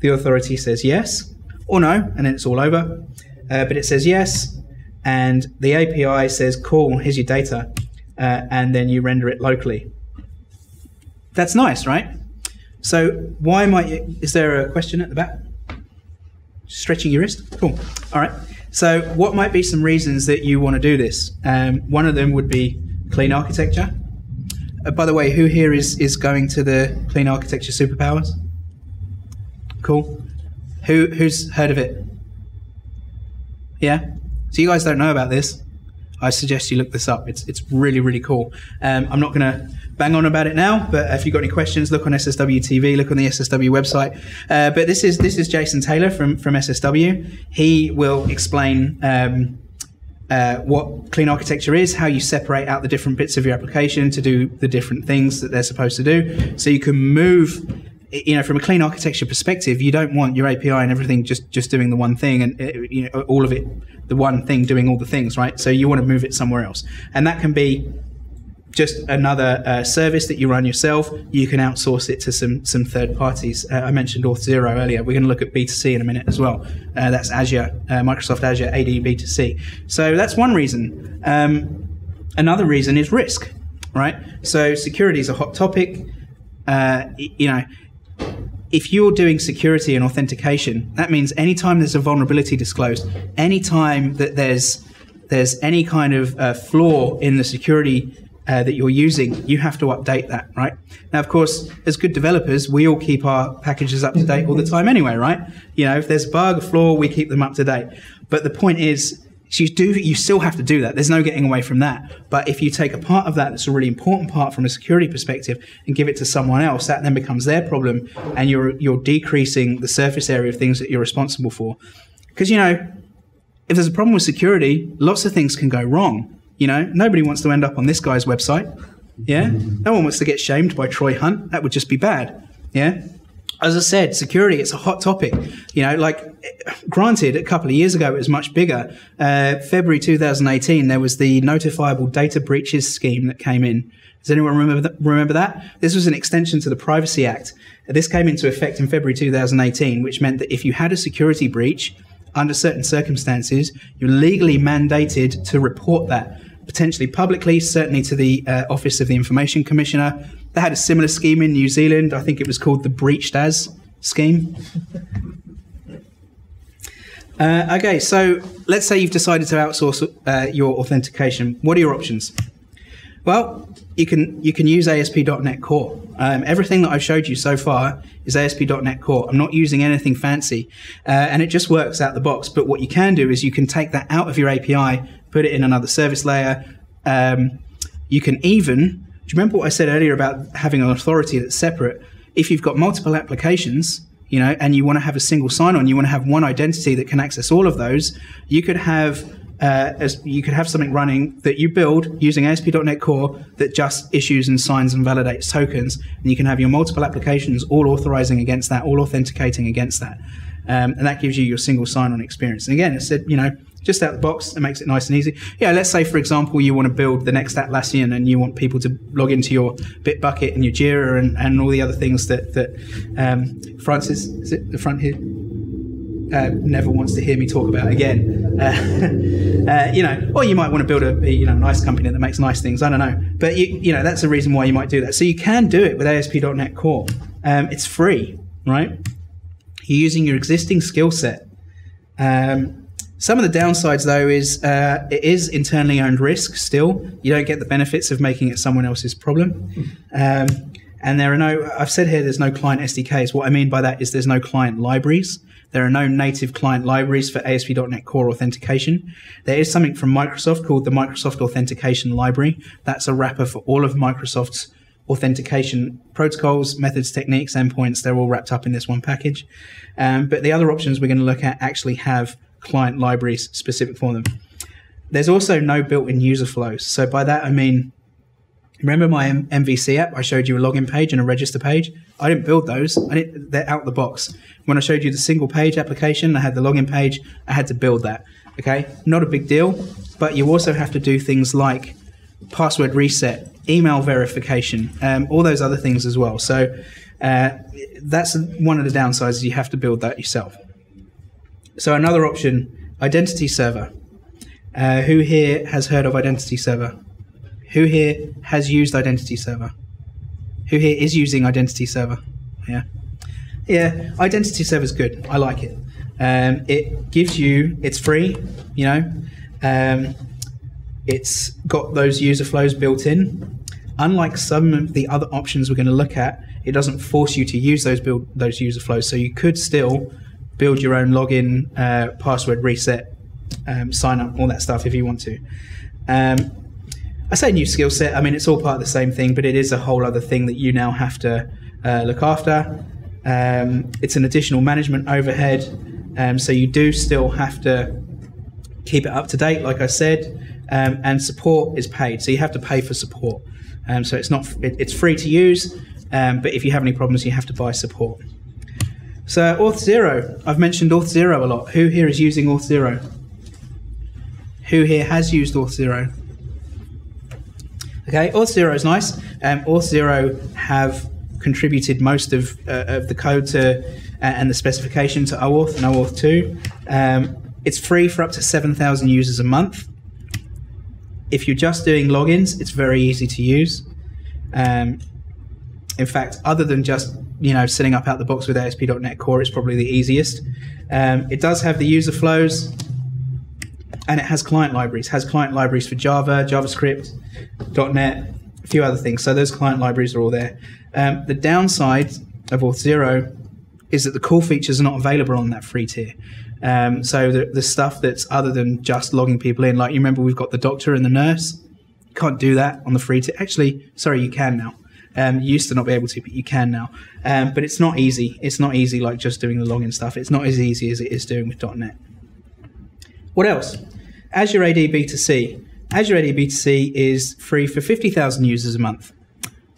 The authority says yes or no, and then it's all over. Uh, but it says yes, and the API says, Cool, here's your data, uh, and then you render it locally. That's nice, right? So, why might you, is there a question at the back? Stretching your wrist? Cool. All right. So, what might be some reasons that you want to do this? Um, one of them would be clean architecture. Uh, by the way, who here is, is going to the clean architecture superpowers? Cool. Who who's heard of it? Yeah. So you guys don't know about this. I suggest you look this up. It's it's really really cool. Um, I'm not going to bang on about it now, but if you've got any questions, look on SSW TV, look on the SSW website. Uh, but this is this is Jason Taylor from from SSW. He will explain. Um, uh, what clean architecture is, how you separate out the different bits of your application to do the different things that they're supposed to do. So you can move, you know, from a clean architecture perspective, you don't want your API and everything just, just doing the one thing and, uh, you know, all of it, the one thing doing all the things, right? So you want to move it somewhere else. And that can be just another uh, service that you run yourself. You can outsource it to some some third parties. Uh, I mentioned Auth0 earlier. We're going to look at B2C in a minute as well. Uh, that's Azure, uh, Microsoft Azure AD B2C. So that's one reason. Um, another reason is risk, right? So security is a hot topic. Uh, you know, if you're doing security and authentication, that means anytime there's a vulnerability disclosed, anytime that there's there's any kind of uh, flaw in the security uh, that you're using, you have to update that, right? Now, of course, as good developers, we all keep our packages up to date all the time anyway, right? You know, if there's a bug, a flaw, we keep them up to date. But the point is, you do you still have to do that. There's no getting away from that. But if you take a part of that that's a really important part from a security perspective and give it to someone else, that then becomes their problem, and you're you're decreasing the surface area of things that you're responsible for. Because you know, if there's a problem with security, lots of things can go wrong. You know, nobody wants to end up on this guy's website. Yeah, no one wants to get shamed by Troy Hunt. That would just be bad. Yeah. As I said, security, it's a hot topic. You know, like, granted, a couple of years ago, it was much bigger. Uh, February 2018, there was the notifiable data breaches scheme that came in. Does anyone remember that? remember that? This was an extension to the Privacy Act. This came into effect in February 2018, which meant that if you had a security breach, under certain circumstances, you're legally mandated to report that potentially publicly, certainly to the uh, Office of the Information Commissioner. They had a similar scheme in New Zealand. I think it was called the Breached As scheme. Uh, okay, so let's say you've decided to outsource uh, your authentication. What are your options? Well, you can you can use ASP.NET Core. Um, everything that I've showed you so far is ASP.NET Core. I'm not using anything fancy, uh, and it just works out the box. But what you can do is you can take that out of your API, put it in another service layer. Um, you can even you remember what I said earlier about having an authority that's separate? if you've got multiple applications, you know, and you want to have a single sign-on, you want to have one identity that can access all of those, you could have uh, as you could have something running that you build using ASP.NET Core that just issues and signs and validates tokens, and you can have your multiple applications all authorizing against that, all authenticating against that, um, and that gives you your single sign-on experience. And again, it said you know just out the box, it makes it nice and easy. Yeah, let's say for example you want to build the next Atlassian and you want people to log into your Bitbucket and your Jira and, and all the other things that that um, Francis is it the front here uh, never wants to hear me talk about again. Uh, uh, you know, or you might want to build a, a, you know nice company that makes nice things. I don't know, but you, you know that's the reason why you might do that. So you can do it with ASP.NET Core. Um, it's free, right? You're using your existing skill set. Um, some of the downsides, though, is uh, it is internally owned risk. Still, you don't get the benefits of making it someone else's problem. Um, and there are no. I've said here there's no client SDKs. What I mean by that is there's no client libraries. There are no native client libraries for ASP.NET Core authentication. There is something from Microsoft called the Microsoft Authentication Library. That's a wrapper for all of Microsoft's authentication protocols, methods, techniques, endpoints. They're all wrapped up in this one package. Um, but the other options we're going to look at actually have client libraries specific for them. There's also no built-in user flows. So by that I mean Remember my M- MVC app? I showed you a login page and a register page. I didn't build those. Didn't, they're out the box. When I showed you the single page application, I had the login page. I had to build that. Okay, not a big deal, but you also have to do things like password reset, email verification, um, all those other things as well. So uh, that's one of the downsides. You have to build that yourself. So another option, identity server. Uh, who here has heard of identity server? Who here has used Identity Server? Who here is using Identity Server? Yeah. Yeah, Identity Server is good. I like it. Um, it gives you, it's free, you know. Um, it's got those user flows built in. Unlike some of the other options we're going to look at, it doesn't force you to use those build those user flows. So you could still build your own login, uh, password reset, um, sign up, all that stuff if you want to. Um, I say new skill set. I mean, it's all part of the same thing, but it is a whole other thing that you now have to uh, look after. Um, it's an additional management overhead, um, so you do still have to keep it up to date, like I said, um, and support is paid, so you have to pay for support. Um, so it's not it, it's free to use, but if you have any problems, you have to buy support. So Auth0, I've mentioned Auth0 a lot. Who here is using Auth0? Who here has used Auth0? Okay, Auth0 is nice. Um, Auth0 have contributed most of, uh, of the code to uh, and the specification to OAuth and OAuth 2. Um, it's free for up to 7,000 users a month. If you're just doing logins, it's very easy to use. Um, in fact, other than just you know setting up out the box with ASP.NET Core, is probably the easiest. Um, it does have the user flows and it has client libraries. It has client libraries for Java, JavaScript, .NET, a few other things. So those client libraries are all there. Um, the downside of Auth0 is that the core features are not available on that free tier. Um, so the, the stuff that's other than just logging people in, like you remember, we've got the doctor and the nurse. You can't do that on the free tier. Actually, sorry, you can now. Um, you used to not be able to, but you can now. Um, but it's not easy. It's not easy like just doing the login stuff. It's not as easy as it is doing with .NET. What else? Azure AD B2C. Azure AD B2C is free for 50,000 users a month.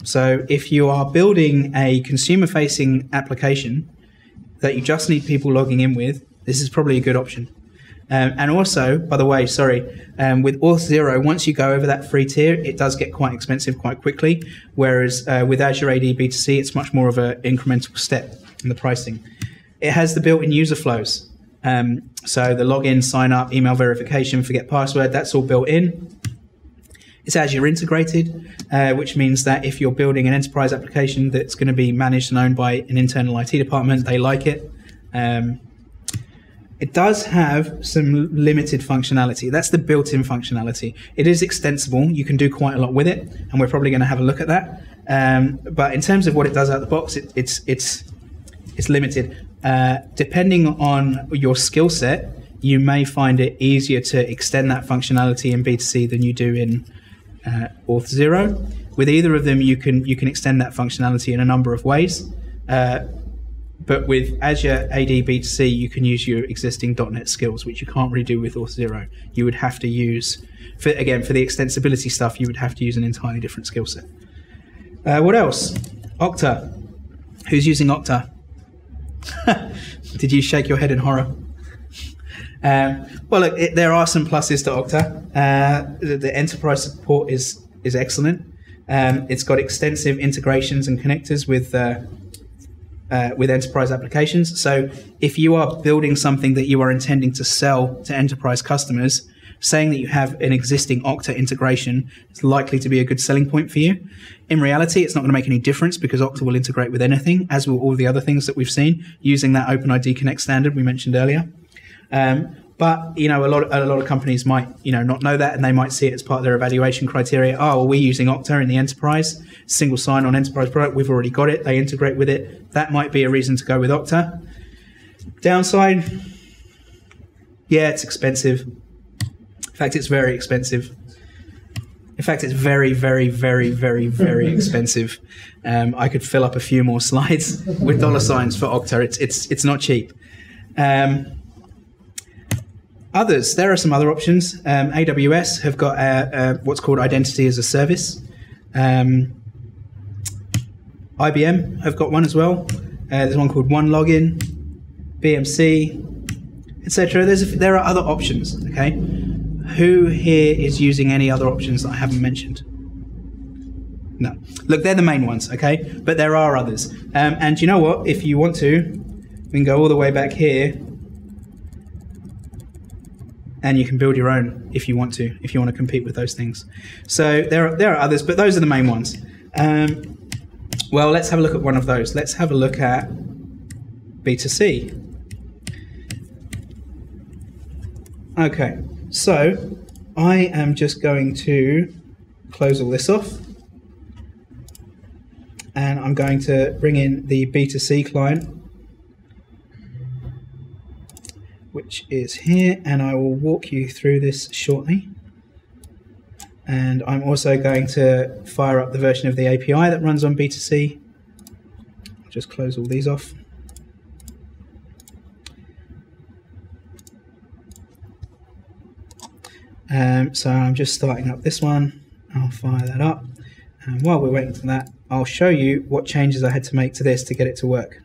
So if you are building a consumer facing application that you just need people logging in with, this is probably a good option. Um, and also, by the way, sorry, um, with Auth0, once you go over that free tier, it does get quite expensive quite quickly. Whereas uh, with Azure AD B2C, it's much more of an incremental step in the pricing. It has the built in user flows. Um, so the login, sign up, email verification, forget password, that's all built in. It's Azure integrated, uh, which means that if you're building an enterprise application that's going to be managed and owned by an internal IT department, they like it. Um, it does have some limited functionality. That's the built-in functionality. It is extensible. You can do quite a lot with it, and we're probably going to have a look at that. Um, but in terms of what it does out of the box, it, it's it's it's limited. Uh, depending on your skill set, you may find it easier to extend that functionality in B2C than you do in uh, Auth0. With either of them, you can you can extend that functionality in a number of ways. Uh, but with Azure AD B2C, you can use your existing .NET skills, which you can't really do with Auth0. You would have to use, for, again, for the extensibility stuff, you would have to use an entirely different skill set. Uh, what else? Okta. Who's using Okta? Did you shake your head in horror? Um, well, look, it, there are some pluses to Okta. Uh, the, the enterprise support is is excellent. Um, it's got extensive integrations and connectors with uh, uh, with enterprise applications. So, if you are building something that you are intending to sell to enterprise customers, saying that you have an existing Okta integration is likely to be a good selling point for you. In reality, it's not going to make any difference because Okta will integrate with anything, as will all the other things that we've seen using that OpenID Connect standard we mentioned earlier. Um, but you know, a lot of, a lot of companies might you know not know that, and they might see it as part of their evaluation criteria. Oh, well, we're using Okta in the enterprise, single sign-on enterprise product. We've already got it. They integrate with it. That might be a reason to go with Okta. Downside, yeah, it's expensive. In fact, it's very expensive. In fact, it's very, very, very, very, very expensive. Um, I could fill up a few more slides with dollar signs for Okta. It's it's it's not cheap. Um, others, there are some other options. Um, AWS have got a, a, what's called identity as a service. Um, IBM have got one as well. Uh, there's one called OneLogin, BMC, etc. There are other options. Okay, who here is using any other options that I haven't mentioned? No. Look, they're the main ones. Okay, but there are others. Um, and you know what? If you want to, we can go all the way back here and you can build your own if you want to, if you want to compete with those things. So there are, there are others, but those are the main ones. Um, well, let's have a look at one of those. Let's have a look at B2C. Okay, so I am just going to close all this off. And I'm going to bring in the B2C client which is here, and I will walk you through this shortly. And I'm also going to fire up the version of the API that runs on B2C. I'll just close all these off. Um, so I'm just starting up this one. I'll fire that up. And while we're waiting for that, I'll show you what changes I had to make to this to get it to work.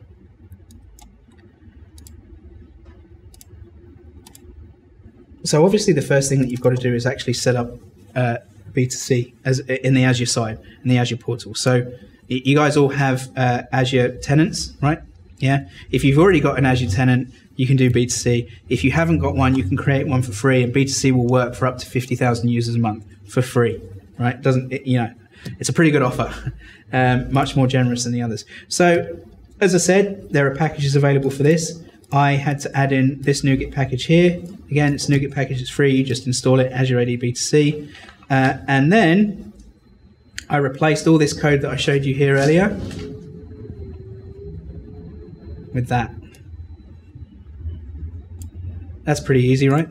So obviously, the first thing that you've got to do is actually set up uh, B2C as in the Azure side, in the Azure portal. So you guys all have uh, Azure tenants, right? Yeah. If you've already got an Azure tenant, you can do B2C. If you haven't got one, you can create one for free, and B2C will work for up to 50,000 users a month for free, right? Doesn't it, you know? It's a pretty good offer, um, much more generous than the others. So, as I said, there are packages available for this. I had to add in this NuGet package here. Again, it's NuGet package, it's free, you just install it, Azure AD B2C. Uh, and then I replaced all this code that I showed you here earlier with that. That's pretty easy, right?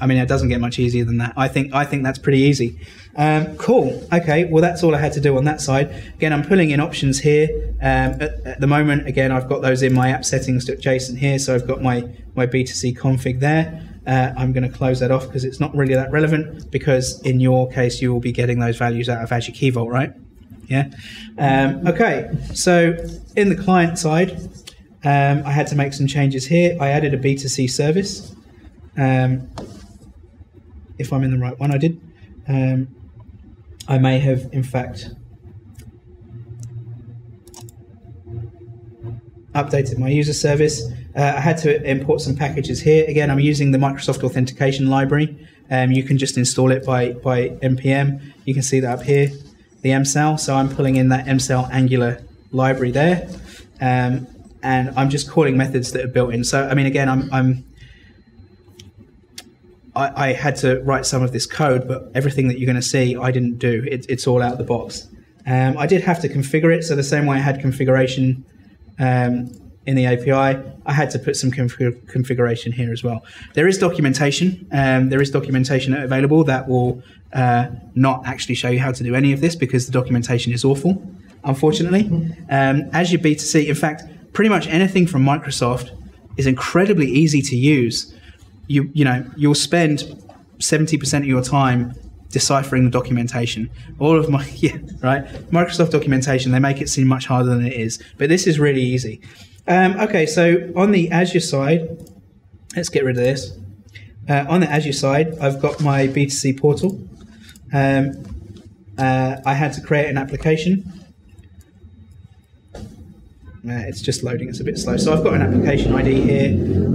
I mean, it doesn't get much easier than that. I think I think that's pretty easy. Um, cool. Okay. Well, that's all I had to do on that side. Again, I'm pulling in options here. Um, at, at, the moment, again, I've got those in my app settings JSON here, so I've got my my B2C config there. Uh, I'm going to close that off because it's not really that relevant. Because in your case, you will be getting those values out of Azure Key Vault, right? Yeah. Um, okay. So in the client side, um, I had to make some changes here. I added a B2C service. Um, if I'm in the right one, I did. Um, I may have, in fact, updated my user service. Uh, I had to import some packages here. Again, I'm using the Microsoft Authentication Library. Um, you can just install it by, by npm. You can see that up here, the MSAL. So I'm pulling in that MSAL Angular library there. Um, and I'm just calling methods that are built in. So, I mean, again, I'm, I'm I, I, had to write some of this code, but everything that you're going to see, I didn't do. It, it's all out of the box. Um, I did have to configure it, so the same way I had configuration um, in the API, I had to put some config- configuration here as well. There is documentation. Um, there is documentation available that will uh, not actually show you how to do any of this because the documentation is awful. unfortunately. Um, Azure B2C, in fact, pretty much anything from Microsoft is incredibly easy to use. You, you know, you'll spend 70% of your time deciphering the documentation. All of my, yeah, right? Microsoft documentation, they make it seem much harder than it is, but this is really easy. Um, okay, so on the Azure side, let's get rid of this. Uh, on the Azure side, I've got my B2C portal. Um, uh, I had to create an application. Uh, it's just loading, it's a bit slow. So I've got an application ID here.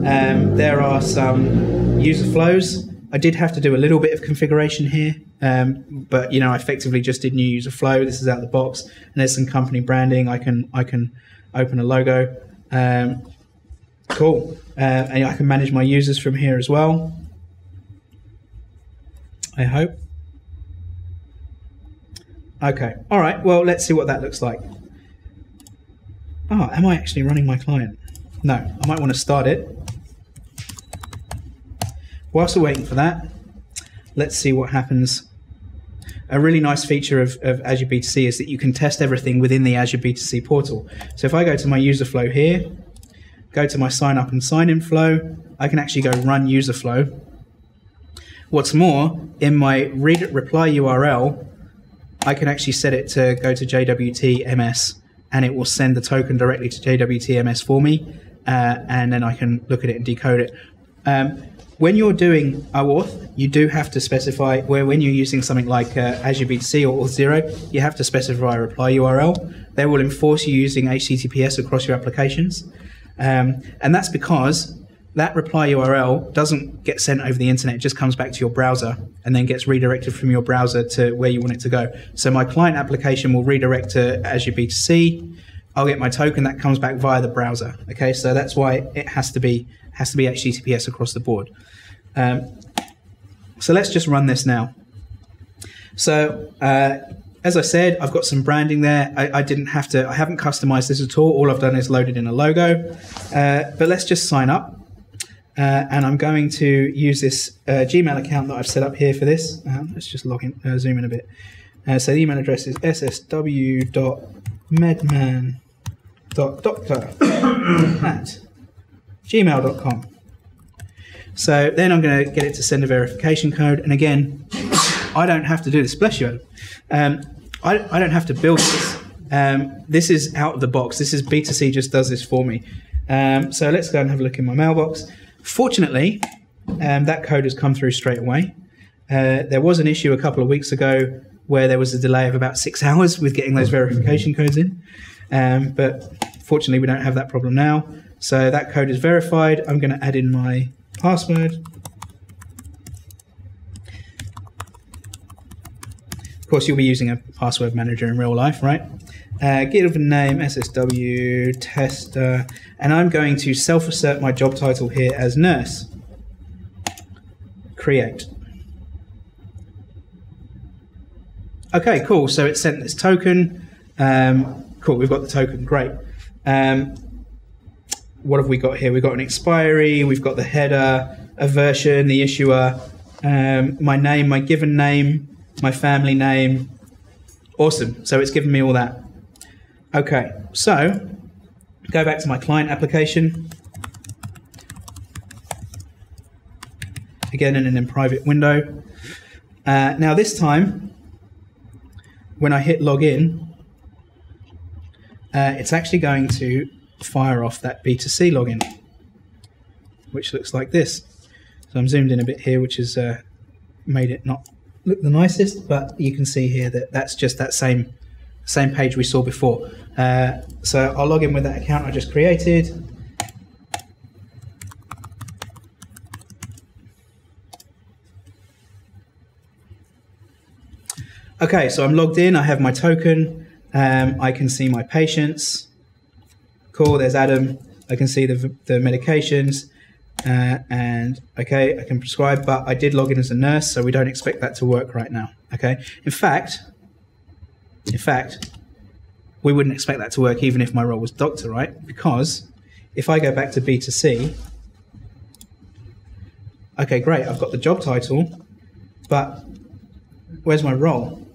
Um, there are some user flows. I did have to do a little bit of configuration here, um, but you know, I effectively just did new user flow. This is out of the box, and there's some company branding. I can I can open a logo. Um, cool, uh, and I can manage my users from here as well. I hope. Okay, all right. Well, let's see what that looks like. Oh, am I actually running my client? No, I might want to start it. Whilst we're waiting for that, let's see what happens. A really nice feature of, of Azure B2C is that you can test everything within the Azure B2C portal. So if I go to my user flow here, go to my sign up and sign in flow, I can actually go run user flow. What's more, in my read reply URL, I can actually set it to go to JWT MS and it will send the token directly to JWT MS for me, uh, and then I can look at it and decode it. Um, when you're doing OAuth, you do have to specify where when you're using something like uh, Azure B2C or Auth0, you have to specify a reply URL. They will enforce you using HTTPS across your applications. Um, and that's because that reply URL doesn't get sent over the internet, it just comes back to your browser and then gets redirected from your browser to where you want it to go. So my client application will redirect to Azure B2C. I'll get my token that comes back via the browser. Okay, so that's why it has to be has to be HTTPS across the board. Um, so let's just run this now. So uh, as I said, I've got some branding there. I, I, didn't have to. I haven't customized this at all. All I've done is loaded in a logo. Uh, but let's just sign up. Uh, and I'm going to use this uh, Gmail account that I've set up here for this. Uh, let's just log in, uh, zoom in a bit. So the email address is ssw.medman.doctor at gmail.com. So then I'm going to get it to send a verification code. And again, I don't have to do this. Bless you. Um, I, I don't have to build this. Um, this is out of the box. This is B2C just does this for me. Um, so let's go and have a look in my mailbox. Fortunately, um, that code has come through straight away. Uh, there was an issue a couple of weeks ago where there was a delay of about six hours with getting those verification codes in. Um, but fortunately, we don't have that problem now. So that code is verified. I'm going to add in my password. Of course, you'll be using a password manager in real life, right? Uh, a name, SSW, tester, and I'm going to self assert my job title here as nurse. Create. Okay, cool. So it sent this token. Um, cool, we've got the token. Great. Um, what have we got here? We've got an expiry, we've got the header, a version, the issuer, um, my name, my given name, my family name. Awesome. So it's given me all that. Okay, so go back to my client application. Again, in an in private window. Uh, now, this time, when I hit login, uh, it's actually going to fire off that B2C login, which looks like this. So I'm zoomed in a bit here, which has uh, made it not look the nicest, but you can see here that that's just that same same page we saw before. Uh, so I'll log in with that account I just created. Okay, so I'm logged in. I have my token. Um, I can see my patients. Cool, there's Adam. I can see the, the medications. Uh, and okay, I can prescribe, but I did log in as a nurse, so we don't expect that to work right now. Okay, in fact, in fact, we wouldn't expect that to work even if my role was doctor, right? Because if I go back to B2C, okay, great, I've got the job title, but where's my role?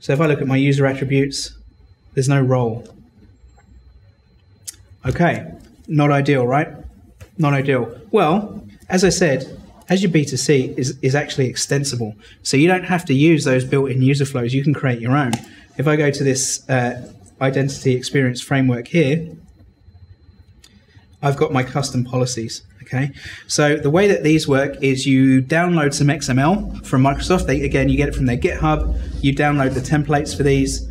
So if I look at my user attributes, There's no role. Okay, not ideal, right? Not ideal. Well, as I said, Azure B2C is, is actually extensible. So you don't have to use those built in user flows. You can create your own. If I go to this uh, identity experience framework here, I've got my custom policies. Okay, so the way that these work is you download some XML from Microsoft. They, again, you get it from their GitHub. You download the templates for these.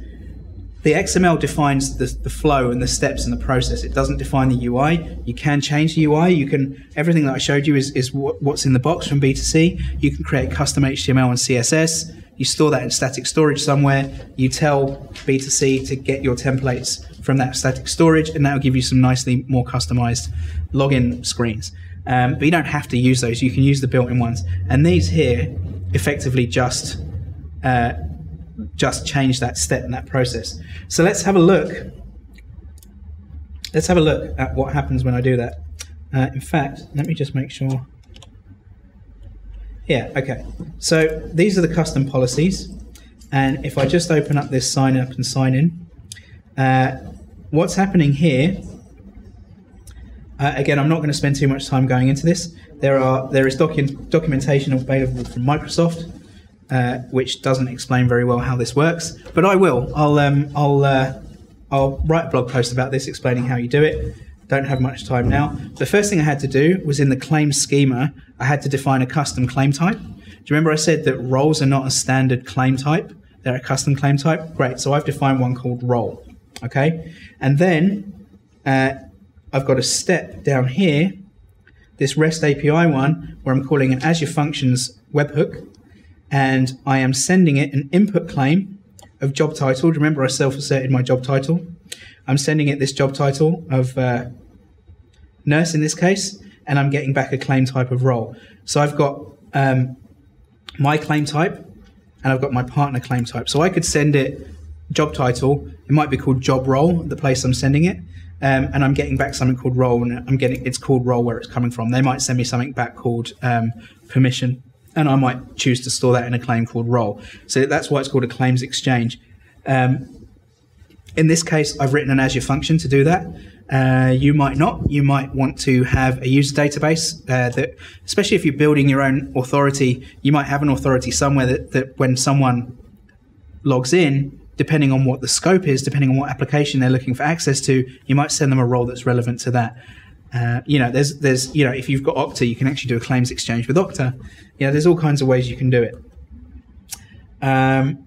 The XML defines the, the flow and the steps in the process. It doesn't define the UI. You can change the UI. You can everything that I showed you is, is what, what's in the box from B2C. You can create custom HTML and CSS. You store that in static storage somewhere. You tell B2C to get your templates from that static storage, and that will give you some nicely more customized login screens. Um, but you don't have to use those. You can use the built-in ones. And these here effectively just uh, just change that step in that process. So let's have a look. Let's have a look at what happens when I do that. Uh, in fact, let me just make sure. Yeah, okay. So these are the custom policies. And if I just open up this sign up and sign in, uh, what's happening here uh, again, I'm not going to spend too much time going into this. There are there is docu- documentation available from Microsoft, uh, which doesn't explain very well how this works, but I will. I'll um, I'll uh, I'll write a blog post about this explaining how you do it. Don't have much time now. The first thing I had to do was in the claim schema, I had to define a custom claim type. Do you remember I said that roles are not a standard claim type? They're a custom claim type. Great. So I've defined one called role. Okay, and then uh, I've got a step down here, this REST API one, where I'm calling an Azure Functions webhook, and I am sending it an input claim of job title. Remember, I self-asserted my job title. I'm sending it this job title of uh, nurse in this case, and I'm getting back a claim type of role. So I've got um, my claim type, and I've got my partner claim type. So I could send it job title. It might be called job role, the place I'm sending it, um, and I'm getting back something called role, and I'm getting it's called role where it's coming from. They might send me something back called um, permission, and I might choose to store that in a claim called role. So that's why it's called a claims exchange. Um, in this case, I've written an Azure function to do that. Uh, you might not. You might want to have a user database uh, that, especially if you're building your own authority, you might have an authority somewhere that, that when someone logs in, depending on what the scope is, depending on what application they're looking for access to, you might send them a role that's relevant to that. Uh, you know, there's there's you know, if you've got Okta, you can actually do a claims exchange with Okta. You know, there's all kinds of ways you can do it. Um,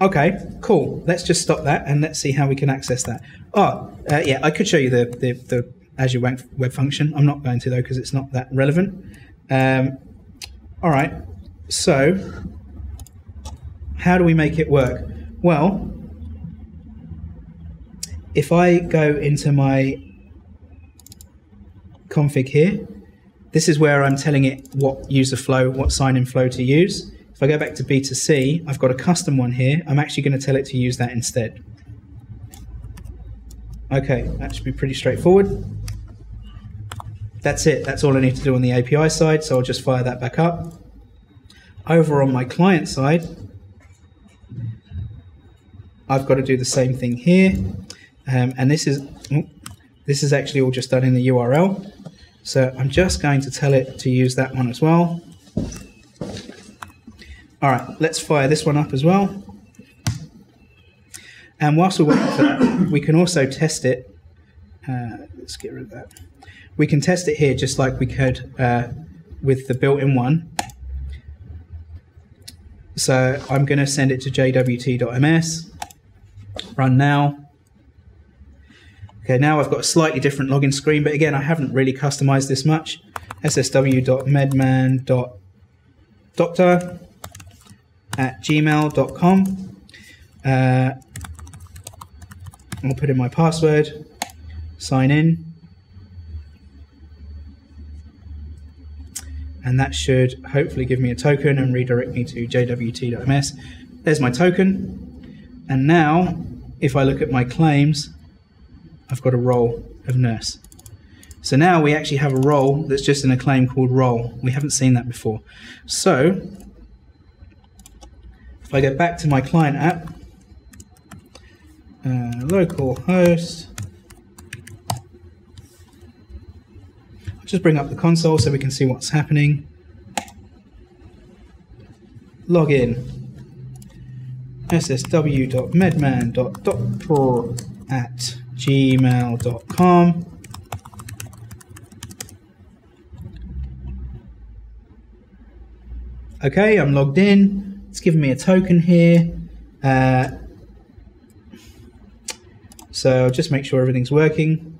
okay, cool. Let's just stop that and let's see how we can access that. Oh, uh, yeah, I could show you the the, the Azure Web, web function. I'm not going to though because it's not that relevant. Um, all right, so how do we make it work? Well, if I go into my config here, this is where I'm telling it what user flow, what sign-in flow to use. If I go back to B2C, I've got a custom one here. I'm actually going to tell it to use that instead. Okay, that should be pretty straightforward. That's it. That's all I need to do on the API side, so I'll just fire that back up. Over on my client side, I've got to do the same thing here. Um, and this is oh, this is actually all just done in the URL. So I'm just going to tell it to use that one as well. All right, let's fire this one up as well. And whilst we're waiting for that, we can also test it. Uh, let's get rid of that. We can test it here just like we could uh, with the built-in one. So I'm going to send it to jwt.ms run now. Okay, now I've got a slightly different login screen, but again, I haven't really customized this much. ssw.medman.doctor at gmail.com. Uh, I'll put in my password, sign in, and that should hopefully give me a token and redirect me to jwt.ms. There's my token. And now, if I look at my claims, I've got a role of nurse. So now we actually have a role that's just in a claim called role. We haven't seen that before. So if I go back to my client app, uh, local host. I'll just bring up the console so we can see what's happening. Log in ssw.medman.doctor at gmail.com. Okay, I'm logged in. It's giving me a token here. Uh, so just make sure everything's working.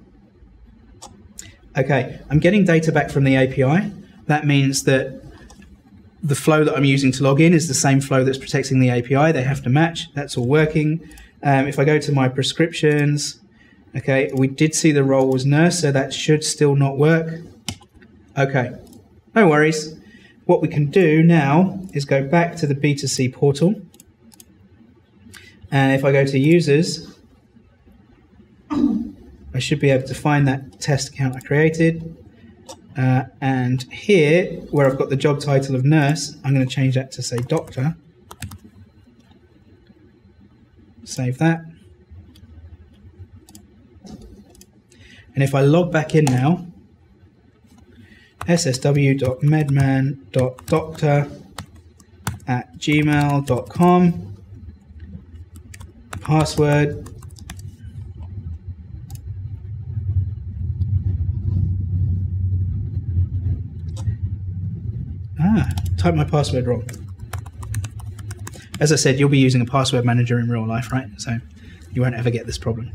Okay, I'm getting data back from the API. That means that the flow that I'm using to log in is the same flow that's protecting the API. They have to match. That's all working. Um, if I go to my prescriptions, okay, we did see the role was nurse, so that should still not work. Okay, no worries. What we can do now is go back to the B2C portal. And if I go to users, I should be able to find that test account I created. Uh, and here, where I've got the job title of nurse, I'm going to change that to say doctor. Save that. And if I log back in now, ssw.medman.doctor at gmail.com, password Ah, type my password wrong. As I said, you'll be using a password manager in real life, right? So you won't ever get this problem.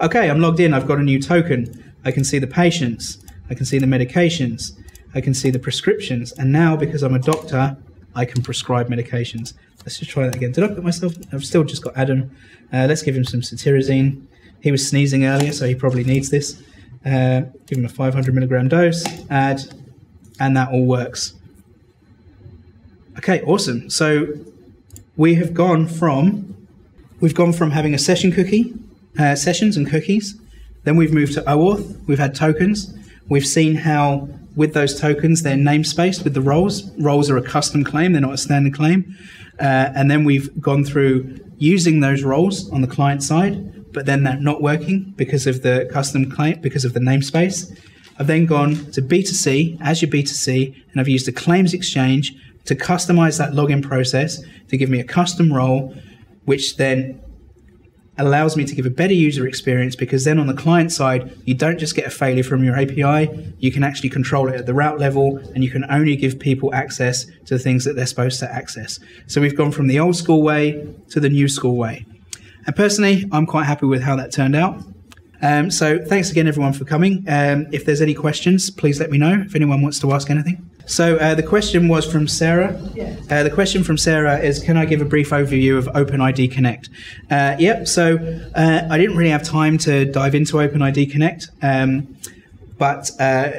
Okay, I'm logged in. I've got a new token. I can see the patients. I can see the medications. I can see the prescriptions. And now, because I'm a doctor, I can prescribe medications. Let's just try that again. Did I put myself? I've still just got Adam. Uh, let's give him some cetirizine. He was sneezing earlier, so he probably needs this. Uh, give him a 500 milligram dose. Add and that all works. Okay, awesome. So we have gone from we've gone from having a session cookie, uh, sessions and cookies. Then we've moved to OAuth. We've had tokens. We've seen how with those tokens they're namespaced with the roles. Roles are a custom claim; they're not a standard claim. Uh, and then we've gone through using those roles on the client side, but then they're not working because of the custom claim, because of the namespace. I've then gone to B2C, Azure B2C, and I've used a claims exchange to customize that login process to give me a custom role, which then allows me to give a better user experience because then on the client side, you don't just get a failure from your API, you can actually control it at the route level and you can only give people access to the things that they're supposed to access. So we've gone from the old school way to the new school way. And personally, I'm quite happy with how that turned out. Um, so thanks again, everyone, for coming. Um, if there's any questions, please let me know if anyone wants to ask anything. So uh, the question was from Sarah. Uh, the question from Sarah is, can I give a brief overview of OpenID Connect? Uh, yep. So uh, I didn't really have time to dive into OpenID Connect, um, but uh,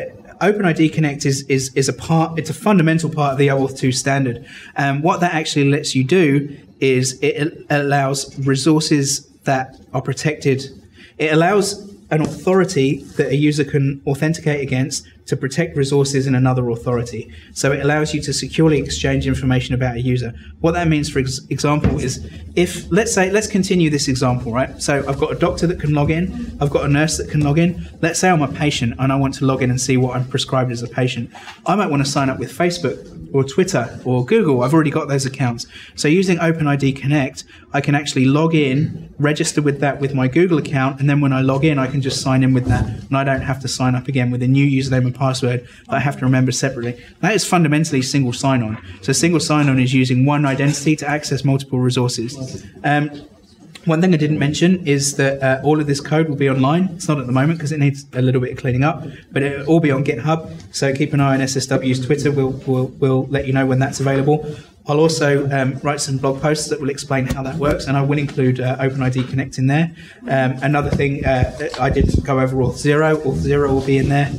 OpenID Connect is, is, is a part, it's a fundamental part of the OAuth 2 standard. Um, what that actually lets you do is it allows resources that are protected it allows an authority that a user can authenticate against to protect resources in another authority. So it allows you to securely exchange information about a user. What that means, for ex- example, is if, let's say, let's continue this example, right? So I've got a doctor that can log in, I've got a nurse that can log in. Let's say I'm a patient and I want to log in and see what I'm prescribed as a patient. I might want to sign up with Facebook or Twitter or Google. I've already got those accounts. So using OpenID Connect, I can actually log in, register with that with my Google account, and then when I log in, I can just sign in with that, and I don't have to sign up again with a new username and password that I have to remember separately. That is fundamentally single sign-on. So single sign-on is using one identity to access multiple resources. Um, one thing I didn't mention is that uh, all of this code will be online. It's not at the moment because it needs a little bit of cleaning up, but it'll all be on GitHub. So keep an eye on SSW's Twitter. We'll, we'll, we'll let you know when that's available. I'll also um, write some blog posts that will explain how that works, and I will include uh, OpenID Connect in there. Um, another thing, uh, I did go over Auth Zero. Auth Zero will be in there.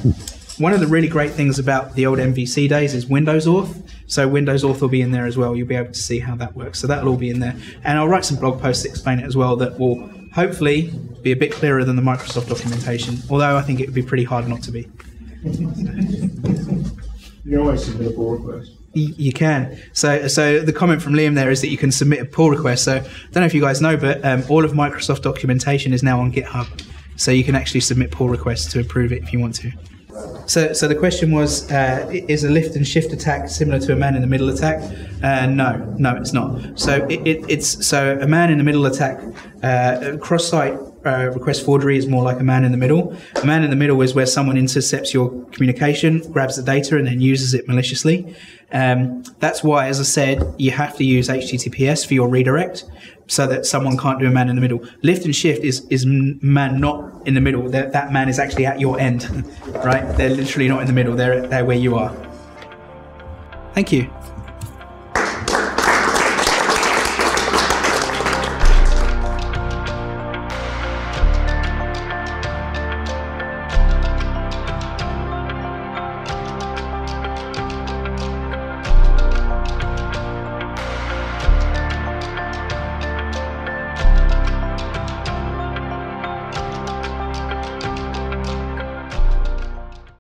One of the really great things about the old MVC days is Windows Auth. So Windows Auth will be in there as well. You'll be able to see how that works. So that'll all be in there. And I'll write some blog posts to explain it as well that will hopefully be a bit clearer than the Microsoft documentation. Although I think it would be pretty hard not to be. You always submit a board request. You can. So, so the comment from Liam there is that you can submit a pull request. So, I don't know if you guys know, but um, all of Microsoft documentation is now on GitHub. So you can actually submit pull requests to approve it if you want to. So, so the question was: uh, Is a lift and shift attack similar to a man in the middle attack? Uh, no, no, it's not. So it, it, it's so a man in the middle attack. Uh, cross-site uh, request forgery is more like a man in the middle. A man in the middle is where someone intercepts your communication, grabs the data, and then uses it maliciously. Um, that's why, as I said, you have to use HTTPS for your redirect, so that someone can't do a man in the middle. Lift and shift is is man not in the middle. That that man is actually at your end, right? They're literally not in the middle. They're they're where you are. Thank you.